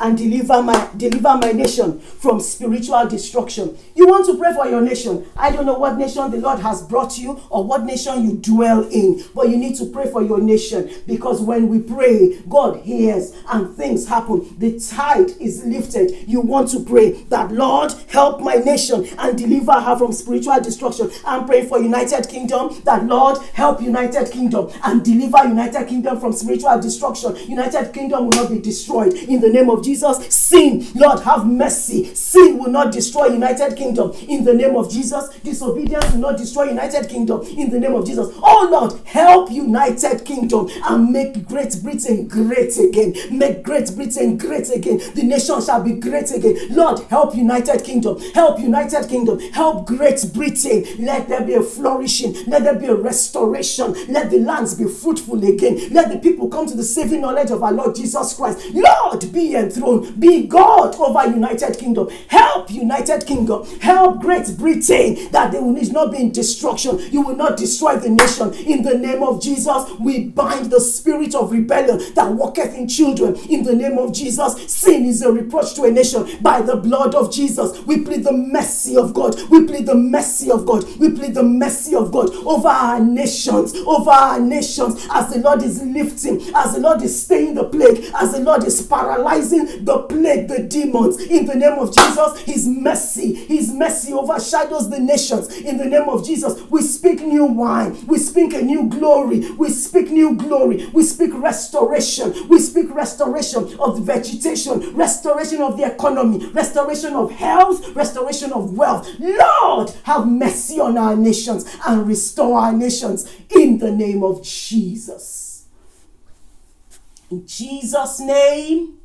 B: and deliver my deliver my nation from spiritual destruction. You want to pray for your nation. I don't know what nation the Lord has brought you or what nation you dwell in, but you need to pray for your nation because when we pray, God hears and things happen. The tide is lifted. You want to pray that Lord help my nation and deliver her from spiritual destruction. I'm praying for United Kingdom that Lord help United Kingdom and deliver United Kingdom from spiritual destruction. United Kingdom will not be destroyed in the name of Jesus. Sin, Lord, have mercy. Sin will not destroy United Kingdom in the name of Jesus. Disobedience will not destroy United Kingdom in the name of Jesus. Oh Lord, help United Kingdom and make Great Britain great again. Make Great Britain great again. The nation shall be great again. Lord, help United Kingdom. Help United Kingdom. Help Great Britain. Let there be a flourishing. Let there be a restoration. Let the lands be fruitful again. Let the people come to the saving knowledge of our Lord Jesus Christ. Lord, be a throne. Be God over United Kingdom. Help United Kingdom. Help Great Britain that they will not be in destruction. You will not destroy the nation. In the name of Jesus, we bind the spirit of rebellion that walketh in children. In the name of Jesus, sin is a reproach to a nation. By the blood of Jesus, we plead the mercy of God. We plead the mercy of God. We plead the mercy of God over our nations, over our nations, as the Lord is lifting, as the Lord is staying the plague, as the Lord is paralyzing the plague, the demons. In the name of Jesus, His mercy, His mercy overshadows the nations. In the name of Jesus, we speak new wine, we speak a new glory, we speak new glory, we speak restoration, we speak restoration of vegetation, restoration of the economy, restoration of health, restoration of wealth. Lord, have mercy on our nations and restore our nations in the name of Jesus. In Jesus' name,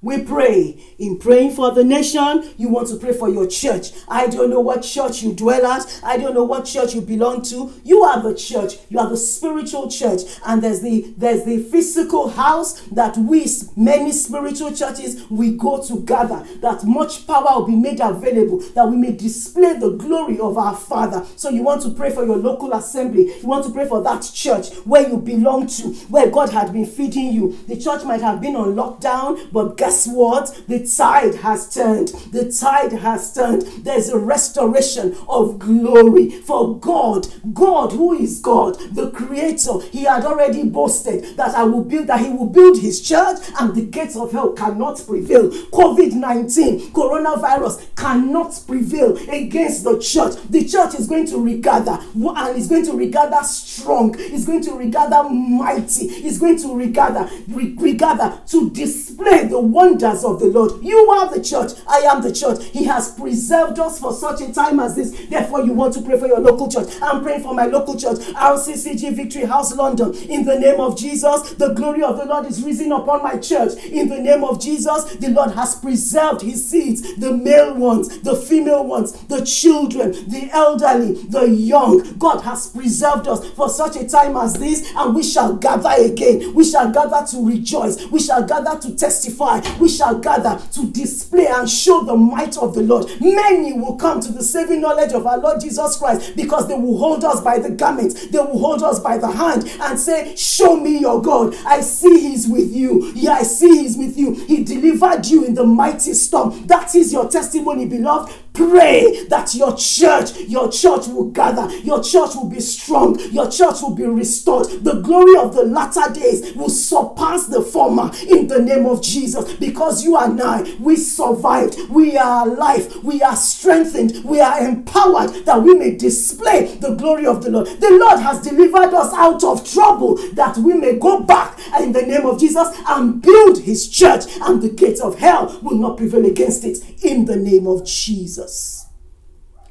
B: we pray. In praying for the nation, you want to pray for your church. I don't know what church you dwell at. I don't know what church you belong to. You are the church. You are the spiritual church. And there's the there's the physical house that we many spiritual churches we go to gather. That much power will be made available that we may display the glory of our Father. So you want to pray for your local assembly. You want to pray for that church where you belong to, where God had been feeding you. The church might have been on lockdown, but guess what? The tide has turned. The tide has turned. There's a restoration of glory for God. God, who is God, the creator, he had already boasted that I will build, that he will build his church and the gates of hell cannot prevail. COVID 19, coronavirus cannot prevail against the church. The church is going to regather and is going to regather strong, it's going to regather mighty, it's going to regather, re- regather to display the wonders of the Lord. You are the church. I am the church. He has preserved us for such a time as this. Therefore, you want to pray for your local church. I'm praying for my local church, RCCG Victory House London. In the name of Jesus, the glory of the Lord is risen upon my church. In the name of Jesus, the Lord has preserved his seeds, the male ones, the female ones, the children, the elderly, the young. God has preserved us for such a time as this, and we shall gather again. We shall gather to rejoice. We shall gather to testify we shall gather to display and show the might of the Lord. Many will come to the saving knowledge of our Lord Jesus Christ because they will hold us by the garment, they will hold us by the hand and say, Show me your God. I see He's with you. Yeah, I see He's with you. He delivered you in the mighty storm. That is your testimony, beloved. Pray that your church, your church will gather, your church will be strong, your church will be restored. The glory of the latter days will surpass the former in the name of Jesus. Because you and I, we survived, we are alive, we are strengthened, we are empowered that we may display the glory of the Lord. The Lord has delivered us out of trouble that we may go back in the name of Jesus and build his church, and the gates of hell will not prevail against it in the name of Jesus.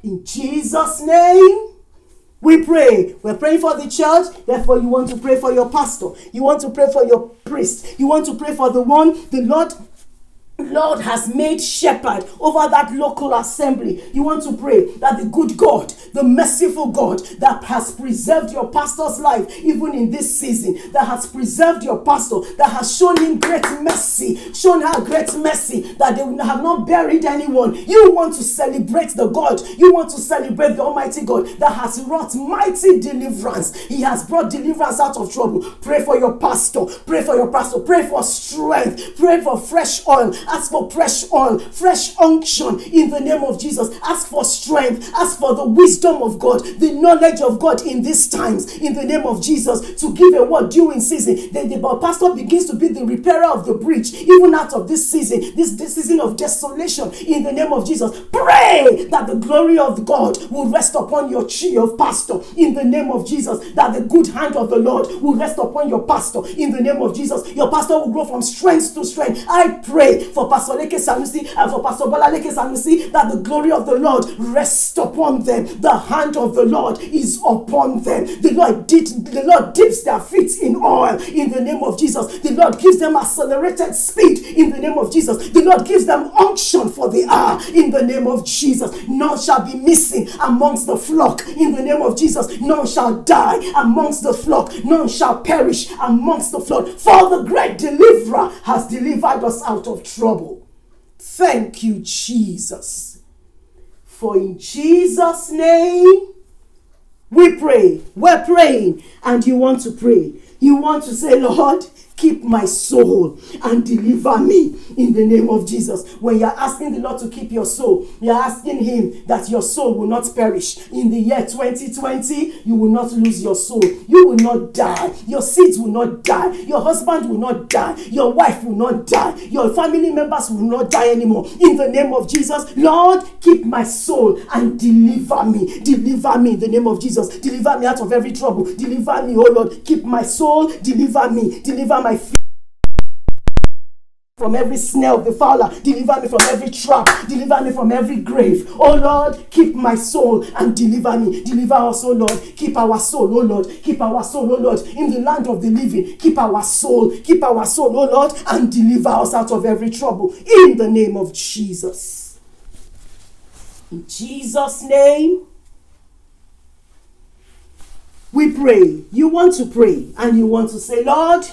B: In Jesus' name, we pray. We're praying for the church. Therefore, you want to pray for your pastor. You want to pray for your priest. You want to pray for the one the Lord Lord has made shepherd over that local assembly. You want to pray that the good God, the merciful God that has preserved your pastor's life, even in this season, that has preserved your pastor, that has shown him great mercy, shown her great mercy, that they have not buried anyone. You want to celebrate the God, you want to celebrate the Almighty God that has wrought mighty deliverance. He has brought deliverance out of trouble. Pray for your pastor, pray for your pastor, pray for strength, pray for fresh oil Ask for fresh oil, fresh unction in the name of Jesus. Ask for strength. Ask for the wisdom of God, the knowledge of God in these times in the name of Jesus to give a word due in season. Then the pastor begins to be the repairer of the breach, even out of this season, this, this season of desolation in the name of Jesus. Pray that the glory of God will rest upon your chi of pastor in the name of Jesus. That the good hand of the Lord will rest upon your pastor in the name of Jesus. Your pastor will grow from strength to strength. I pray for Pastor Leke Sanusi and for Pastor Bola Leke Sanusi that the glory of the Lord rests upon them. The hand of the Lord is upon them. The Lord did the Lord dips their feet in oil in the name of Jesus. The Lord gives them accelerated speed in the name of Jesus. The Lord gives them unction for the hour in the name of Jesus. None shall be missing amongst the flock in the name of Jesus. None shall die amongst the flock. None shall perish amongst the flock. For the great deliverer has delivered us out of trouble. Thank you, Jesus. For in Jesus' name we pray. We're praying, and you want to pray. You want to say, Lord, keep my soul and deliver me in the name of Jesus. When you're asking the Lord to keep your soul, you're asking Him that your soul will not perish. In the year 2020, you will not lose your soul. You will not die. Your seeds will not die. Your husband will not die. Your wife will not die. Your family members will not die anymore. In the name of Jesus, Lord, keep my soul and deliver me. Deliver me in the name of Jesus. Deliver me out of every trouble. Deliver me, oh Lord. Keep my soul. Deliver me. Deliver my feet from every snare of the fowler. Deliver me from every trap. Deliver me from every grave. Oh Lord, keep my soul and deliver me. Deliver us, oh Lord. Keep our soul, oh Lord. Keep our soul, oh Lord. In the land of the living. Keep our soul. Keep our soul, oh Lord. And deliver us out of every trouble. In the name of Jesus. In Jesus' name. We pray. You want to pray and you want to say, Lord,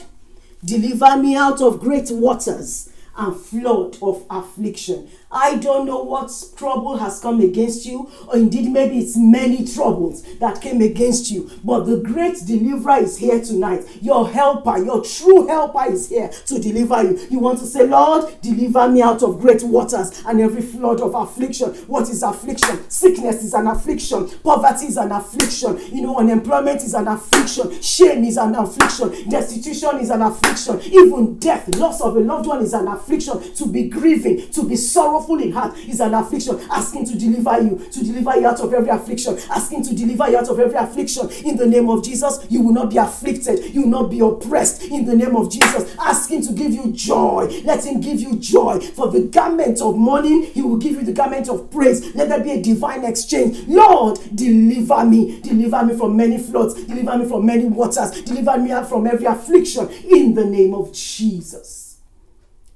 B: Deliver me out of great waters and flood of affliction. I don't know what trouble has come against you, or indeed maybe it's many troubles that came against you. But the great deliverer is here tonight. Your helper, your true helper is here to deliver you. You want to say, Lord, deliver me out of great waters and every flood of affliction. What is affliction? Sickness is an affliction, poverty is an affliction, you know, unemployment is an affliction, shame is an affliction, destitution is an affliction, even death, loss of a loved one is an affliction. To be grieving, to be sorrowful in heart is an affliction. Asking to deliver you, to deliver you out of every affliction, asking to deliver you out of every affliction in the name of Jesus. You will not be afflicted, you will not be oppressed in the name of Jesus. Asking to give you joy, let Him give you joy. For the garment of mourning, He will give you the garment of praise. Let there be a divine exchange. Lord, deliver me, deliver me from many floods, deliver me from many waters, deliver me out from every affliction in the name of Jesus.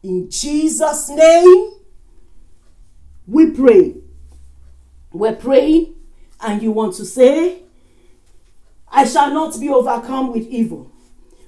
B: In Jesus' name, we pray. We're praying, and you want to say, I shall not be overcome with evil,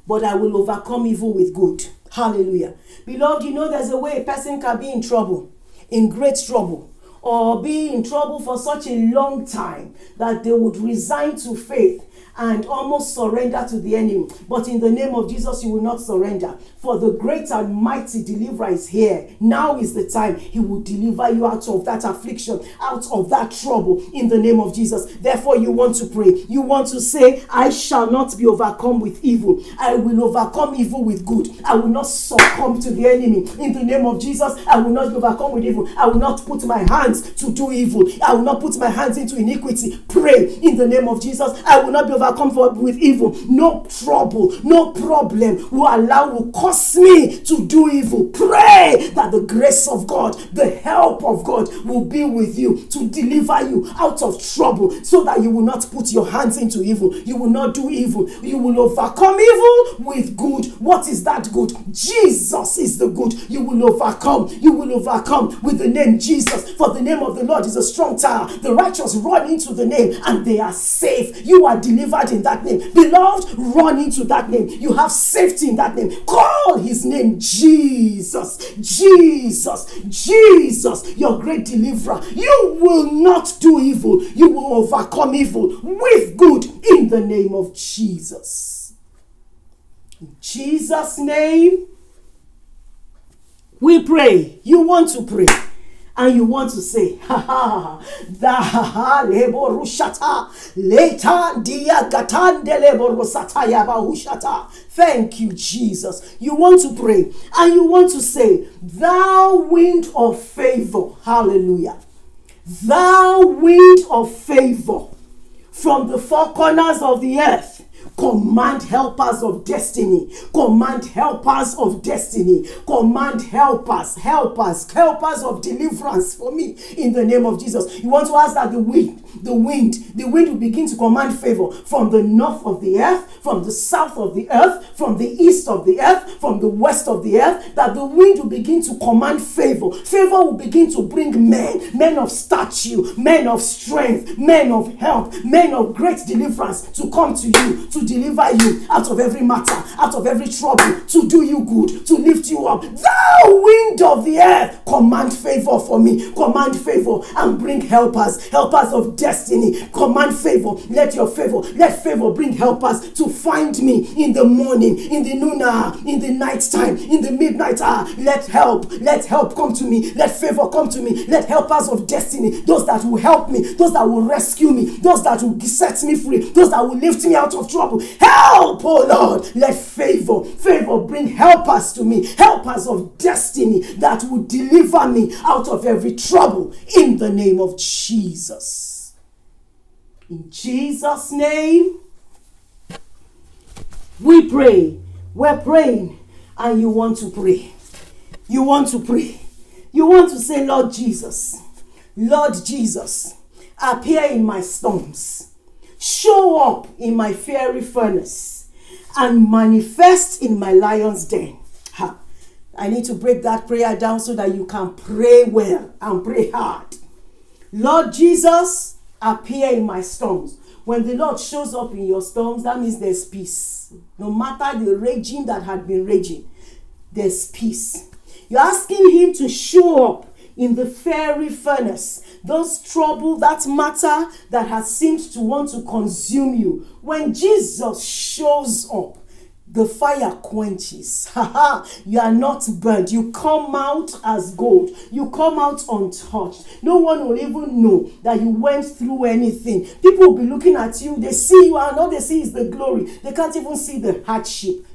B: but I will overcome evil with good. Hallelujah. Beloved, you know there's a way a person can be in trouble, in great trouble, or be in trouble for such a long time that they would resign to faith and almost surrender to the enemy. But in the name of Jesus, you will not surrender. For the great and mighty deliverer is here. Now is the time he will deliver you out of that affliction, out of that trouble in the name of Jesus. Therefore, you want to pray. You want to say, I shall not be overcome with evil. I will overcome evil with good. I will not succumb to the enemy. In the name of Jesus, I will not be overcome with evil. I will not put my hands to do evil. I will not put my hands into iniquity. Pray in the name of Jesus. I will not be overcome for, with evil. No trouble, no problem will allow, will cause me to do evil. Pray that the grace of God, the help of God will be with you to deliver you out of trouble so that you will not put your hands into evil. You will not do evil. You will overcome evil with good. What is that good? Jesus is the good. You will overcome. You will overcome with the name Jesus. For the name of the Lord is a strong tower. The righteous run into the name and they are safe. You are delivered in that name. Beloved, run into that name. You have safety in that name. Call his name Jesus. Jesus. Jesus, your great deliverer. You will not do evil. You will overcome evil with good in the name of Jesus. In Jesus' name, we pray. You want to pray and you want to say, ha ha, da ha ha, lebo rushata, leta dia gatande lebo rusata yaba hushata. Thank you, Jesus. You want to pray and you want to say, Thou wind of favor, hallelujah. Thou wind of favor from the four corners of the earth Command helpers of destiny. Command helpers of destiny. Command helpers, helpers, helpers of deliverance for me in the name of Jesus. You want to ask that the wind, the wind, the wind will begin to command favor from the north of the earth, from the south of the earth, from the east of the earth, from the west of the earth, that the wind will begin to command favor. Favor will begin to bring men, men of stature, men of strength, men of help, men of great deliverance to come to you, to deliver you out of every matter, out of every trouble, to do you good, to lift you up. Thou wind of the earth, command favor for me, command favor and bring helpers, helpers of destiny. Command favor, let your favor, let favor bring helpers to find me in the morning, in the noon hour, in the night time, in the midnight hour. Let help, let help come to me, let favor come to me, let helpers of destiny, those that will help me, those that will rescue me, those that will set me free, those that will lift me out of trouble. Help, oh Lord, let favor, favor bring helpers to me, helpers of destiny that will deliver me out of every trouble in the name of Jesus. In Jesus' name, we pray. We're praying, and you want to pray. You want to pray. You want to say, Lord Jesus, Lord Jesus, appear in my storms, show up in my fiery furnace, and manifest in my lion's den. Ha. I need to break that prayer down so that you can pray well and pray hard. Lord Jesus, appear in my storms. When the Lord shows up in your storms, that means there's peace. No matter the raging that had been raging, there's peace. You're asking Him to show up in the fiery furnace, those trouble, that matter that has seemed to want to consume you. When Jesus shows up, the fire quenches. You are not burned. You come out as gold. You come out untouched. No one will even know that you went through anything. People will be looking at you. They see you, and all they see is the glory. They can't even see the hardship.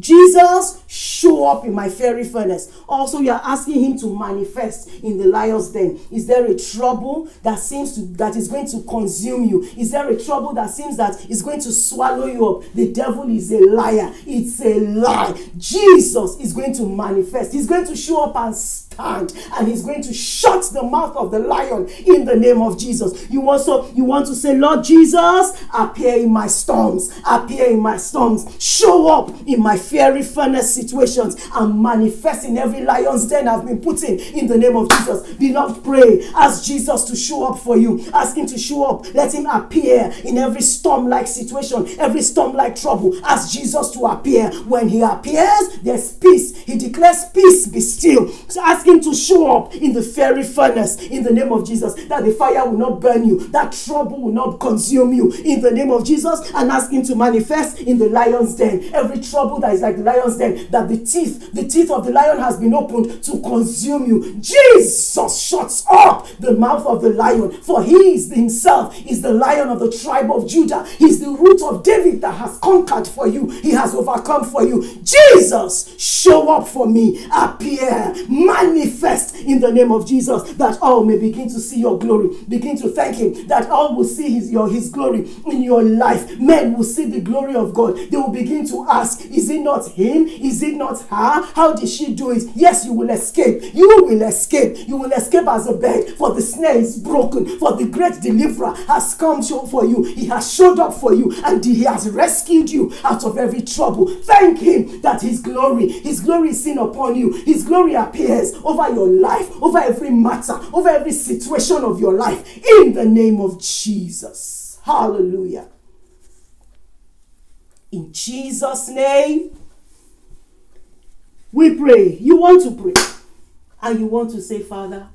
B: Jesus, show up in my fiery furnace. Also, you are asking him to manifest in the lion's den. Is there a trouble that seems to that is going to consume you? Is there a trouble that seems that is going to swallow you up? The devil is a liar. It's a lie. Jesus is going to manifest. He's going to show up and stand, and he's going to shut the mouth of the lion in the name of Jesus. You also you want to say, Lord Jesus, appear in my storms, appear in my storms, show up in my fiery furnace situations, and manifest in every lion's den I've been put in in the name of Jesus. Beloved, pray. Ask Jesus to show up for you. Ask him to show up. Let him appear in every storm-like situation, every storm-like trouble. Ask Jesus to appear. When he appears, there's peace. He declares peace, be still. So ask to show up in the fiery furnace in the name of Jesus. That the fire will not burn you, that trouble will not consume you in the name of Jesus. And ask him to manifest in the lion's den. Every trouble that is like the lion's den, that the teeth, the teeth of the lion has been opened to consume you. Jesus shuts up the mouth of the lion, for he is himself is the lion of the tribe of Judah. He's the root of David that has conquered for you. He has overcome for you. Jesus, show up for me. Appear, manifest in the name of Jesus, that all may begin to see your glory. Begin to thank him. That all will see his your his glory in your life. Men will see the glory of God. They will begin to ask, Is it not him? Is it not her? How did she do it? Yes, you will escape. You will escape. You will escape as a bird. For the snare is broken. For the great deliverer has come for you. He has showed up for you and he has rescued you out of every trouble. Thank him that his glory, his glory is seen upon you. His glory appears over your life, over every matter, over every situation of your life. In the name of Jesus. Hallelujah. In Jesus' name, we pray. You want to pray. And you want to say, Father,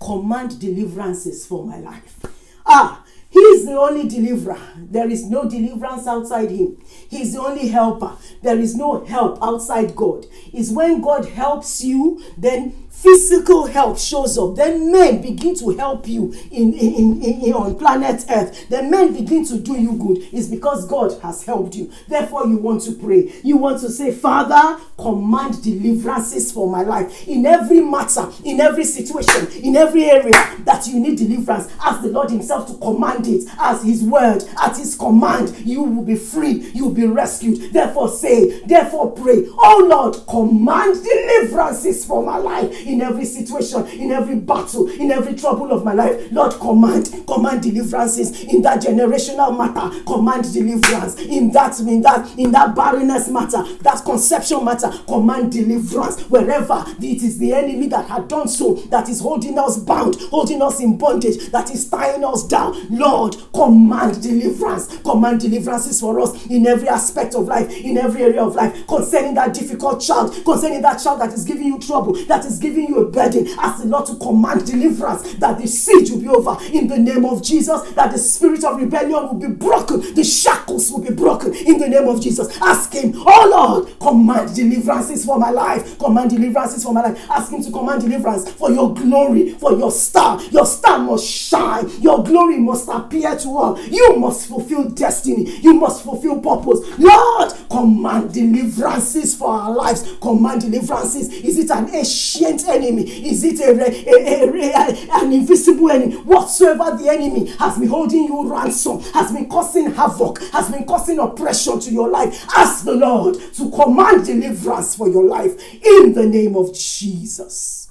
B: command deliverances for my life. Ah, he is the only deliverer. There is no deliverance outside him. He is the only helper. There is no help outside God. It's when God helps you, then physical help shows up. Then men begin to help you in, in, in, in- on planet Earth. Then men begin to do you good. It's because God has helped you. Therefore, you want to pray. You want to say, Father, command deliverances for my life. In every matter, in every situation, in every area that you need deliverance, ask the Lord Himself to command it as his word, at his command, you will be free, you will be rescued. Therefore, say, therefore, pray, oh Lord, command deliverances for my life in every situation, in every battle, in every trouble of my life. Lord, command, command deliverances in that generational matter, command deliverance in that, in that, in that barrenness matter, that conception matter, command deliverance wherever it is the enemy that had done so, that is holding us bound, holding us in bondage, that is tying us down. Lord, command deliverance, command deliverances for us in every aspect of life, in every area of life, concerning that difficult child, concerning that child that is giving you trouble, that is giving you a burden. Ask the Lord to command deliverance, that the siege will be over in the name of Jesus, that the spirit of rebellion will be broken, the shackles will be broken in the name of Jesus. Ask Him, oh Lord, command deliverances for my life, command deliverances for my life. Ask Him to command deliverance for your glory, for your star. Your star must shine, your glory must appear to all. You must fulfill destiny, you must fulfill purpose. Lord, command deliverances for our lives, command deliverances. Is it an ancient enemy? Is it a, a, a, a- an invisible enemy? Whatsoever the enemy has been holding you ransom, has been causing havoc, has been causing oppression to your life, ask the Lord to command deliverance for your life in the name of Jesus.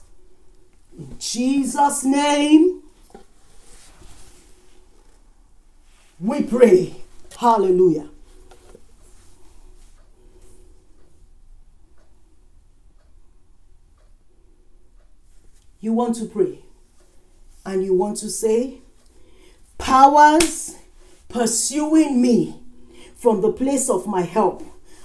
B: In Jesus' name, we pray. Hallelujah. You want to pray and you want to say, Powers pursuing me from the place of my help,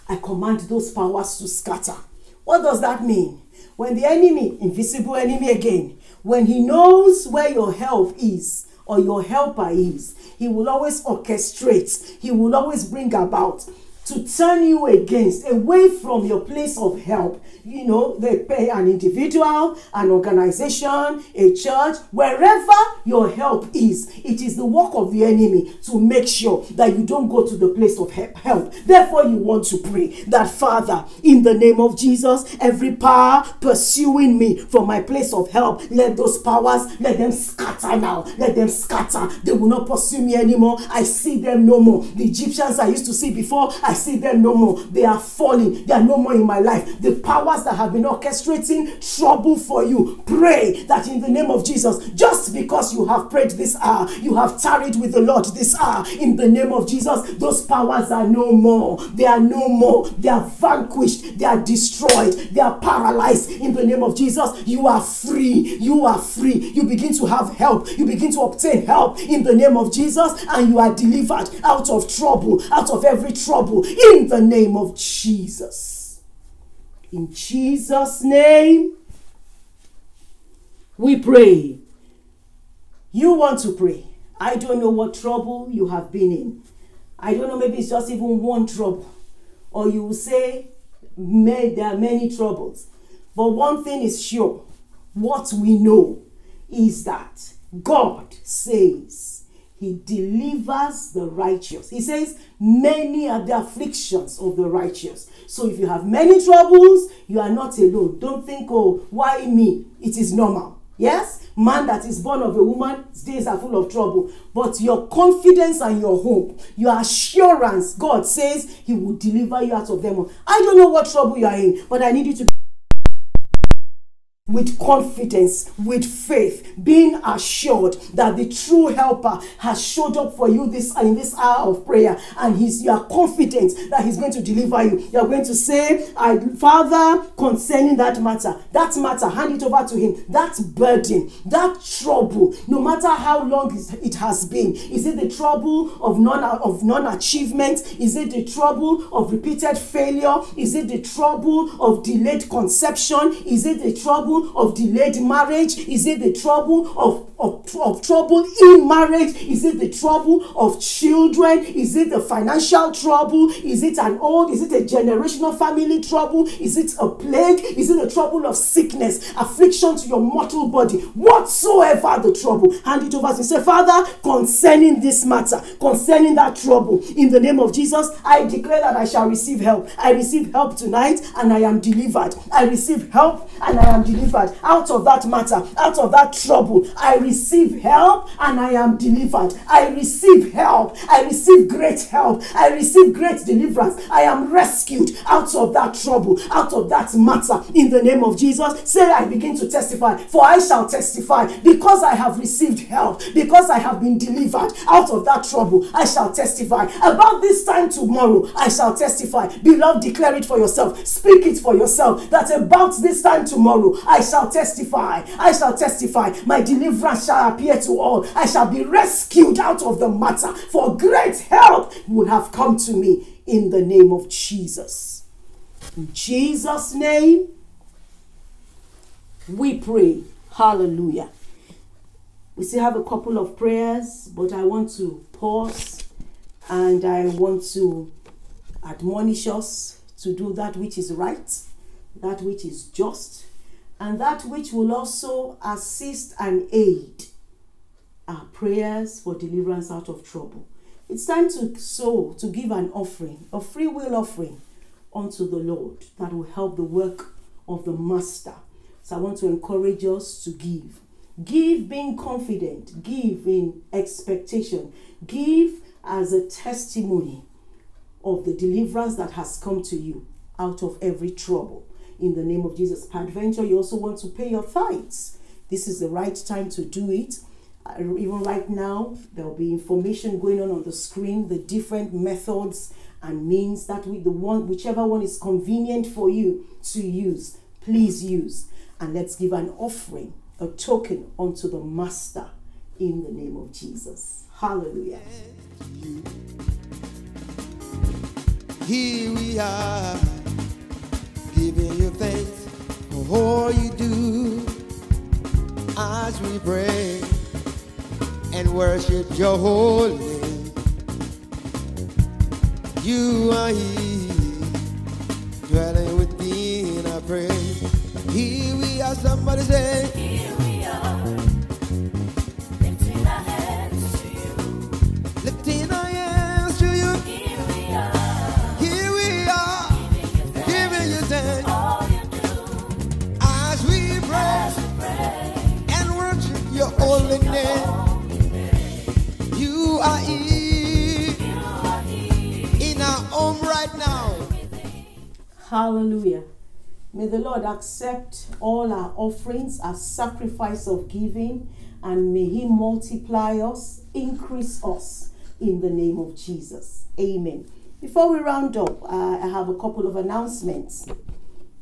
B: I command those powers to scatter. What does that mean? When the enemy, invisible enemy again, when he knows where your help is or your helper is, he will always orchestrate, he will always bring about to turn you against, away from your place of help. You know, they pay an individual, an organization, a church, wherever your help is. It is the work of the enemy to make sure that you don't go to the place of help. Therefore, you want to pray that, Father, in the name of Jesus, every power pursuing me from my place of help, let those powers, let them scatter now. Let them scatter. They will not pursue me anymore. I see them no more. The Egyptians I used to see before, I see them no more. They are falling. They are no more in my life. The powers that have been orchestrating trouble for you, pray that in the name of Jesus, just because you have prayed this hour, you have tarried with the Lord this hour, in the name of Jesus, those powers are no more. They are no more. They are vanquished. They are destroyed. They are paralyzed. In the name of Jesus, you are free. You are free. You begin to have help. You begin to obtain help in the name of Jesus, and you are delivered out of trouble, out of every trouble, in the name of Jesus. In Jesus' name, we pray. You want to pray. I don't know what trouble you have been in. I don't know, maybe it's just even one trouble. Or you will say, there are many troubles. But one thing is sure what we know is that God says He delivers the righteous. He says, Many are the afflictions of the righteous. So if you have many troubles, you are not alone. Don't think, oh, why me? It is normal. Yes, man that is born of a woman, his days are full of trouble. But your confidence and your hope, your assurance, God says He will deliver you out of them. I don't know what trouble you are in, but I need you to with confidence, with faith, being assured that the true helper has showed up for you this in this hour of prayer, and he's you are confident that he's going to deliver you. You are going to say, I Father, concerning that matter, that matter, hand it over to him. That burden, that trouble, no matter how long it has been, is it the trouble of non of non-achievement? Is it the trouble of repeated failure? Is it the trouble of delayed conception? Is it the trouble of delayed marriage? Is it the trouble of, of, of trouble in marriage? Is it the trouble of children? Is it the financial trouble? Is it an old? Is it a generational family trouble? Is it a plague? Is it the trouble of sickness, affliction to your mortal body? Whatsoever the trouble, hand it over to. Say, Father, concerning this matter, concerning that trouble, in the name of Jesus, I declare that I shall receive help. I receive help tonight and I am delivered. I receive help and I am delivered delivered out of that matter, out of that trouble. I receive help and I am delivered. I receive help. I receive great help. I receive great deliverance. I am rescued out of that trouble, out of that matter. In the name of Jesus, say, I begin to testify, for I shall testify because I have received help, because I have been delivered out of that trouble. I shall testify. About this time tomorrow, I shall testify. Beloved, declare it for yourself. Speak it for yourself that about this time tomorrow, I shall testify. I shall testify. My deliverance shall appear to all. I shall be rescued out of the matter, for great help will have come to me in the name of Jesus. In Jesus' name, we pray. Hallelujah. We still have a couple of prayers, but I want to pause and I want to admonish us to do that which is right, that which is just, and that which will also assist and aid our prayers for deliverance out of trouble. It's time to sow, to give an offering, a free will offering unto the Lord that will help the work of the Master. So I want to encourage us to give. Give being confident, give in expectation, give as a testimony of the deliverance that has come to you out of every trouble. In the name of Jesus. Peradventure, you also want to pay your tithes. This is the right time to do it. Uh, even right now, there will be information going on on the screen, the different methods and means that we, the one, whichever one is convenient for you to use, please use. And let's give an offering, a token unto the Master in the name of Jesus. Hallelujah.
A: Here we are, giving you thanks for all you do as we pray and worship your holy name. You are here, dwelling within our praise. Here we are, somebody say,
C: You are
A: here. in our home right now.
B: Hallelujah. May the Lord accept all our offerings as sacrifice of giving and may He multiply us, increase us in the name of Jesus. Amen. Before we round up, uh, I have a couple of announcements.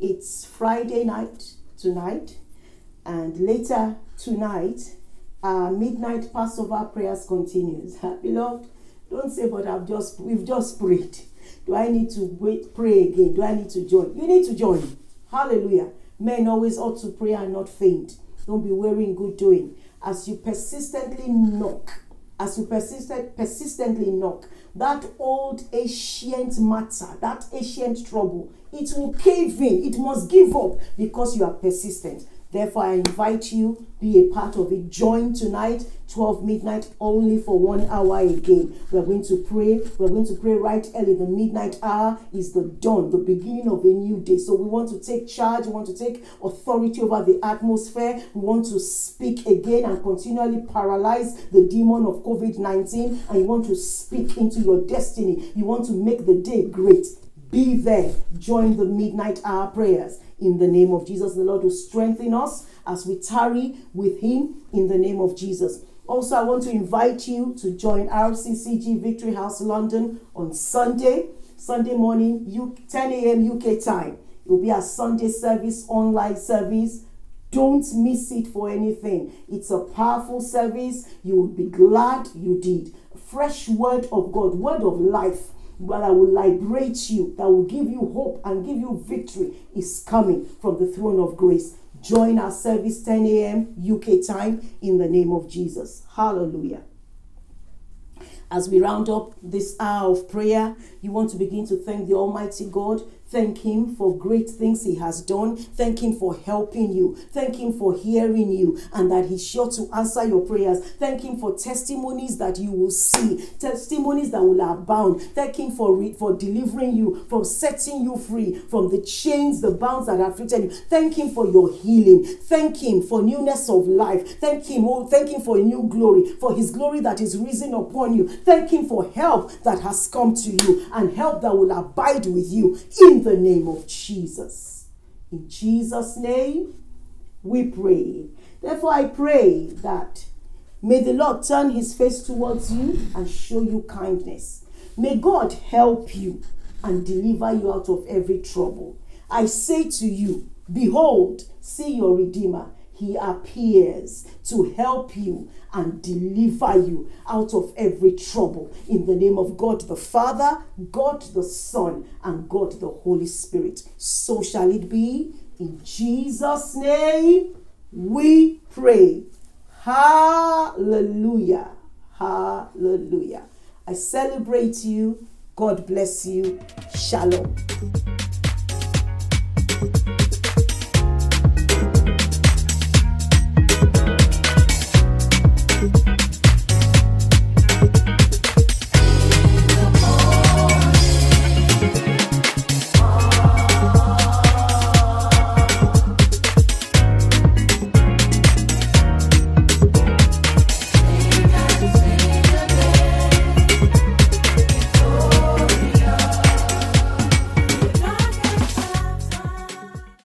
B: It's Friday night tonight, and later tonight, our midnight Passover prayers continues. Beloved, don't say, but I've just we've just prayed. Do I need to wait, pray again? Do I need to join? You need to join. Hallelujah. Men always ought to pray and not faint. Don't be weary in good doing. As you persistently knock, as you persistent, persistently knock, that old ancient matter, that ancient trouble, it will cave in. It must give up because you are persistent. Therefore, I invite you, be a part of it. Join tonight, 12 midnight, only for one hour again. We're going to pray. We're going to pray right early. The midnight hour is the dawn, the beginning of a new day. So we want to take charge. We want to take authority over the atmosphere. We want to speak again and continually paralyze the demon of COVID 19. And you want to speak into your destiny. You want to make the day great. Be there. Join the midnight hour prayers in the name of Jesus. The Lord will strengthen us as we tarry with Him in the name of Jesus. Also, I want to invite you to join RCCG Victory House London on Sunday, Sunday morning, 10 a.m. UK time. It will be a Sunday service, online service. Don't miss it for anything. It's a powerful service. You will be glad you did. Fresh word of God, word of life that will liberate you, that will give you hope and give you victory is coming from the throne of grace. Join our service 10 a.m. UK time in the name of Jesus. Hallelujah. As we round up this hour of prayer, you want to begin to thank the Almighty God. Thank Him for great things He has done. Thank Him for helping you. Thank Him for hearing you and that He's sure to answer your prayers. Thank Him for testimonies that you will see, testimonies that will abound. Thank Him for, re- for delivering you, from setting you free from the chains, the bounds that have afflicted you. Thank Him for your healing. Thank Him for newness of life. Thank Him, oh, thank Him for new glory, for His glory that is risen upon you. Thank Him for help that has come to you and help that will abide with you in the name of Jesus. In Jesus' name, we pray. Therefore, I pray that may the Lord turn his face towards you and show you kindness. May God help you and deliver you out of every trouble. I say to you, behold, see your Redeemer. He appears to help you and deliver you out of every trouble. In the name of God the Father, God the Son, and God the Holy Spirit. So shall it be. In Jesus' name, we pray. Hallelujah. Hallelujah. I celebrate you. God bless you. Shalom.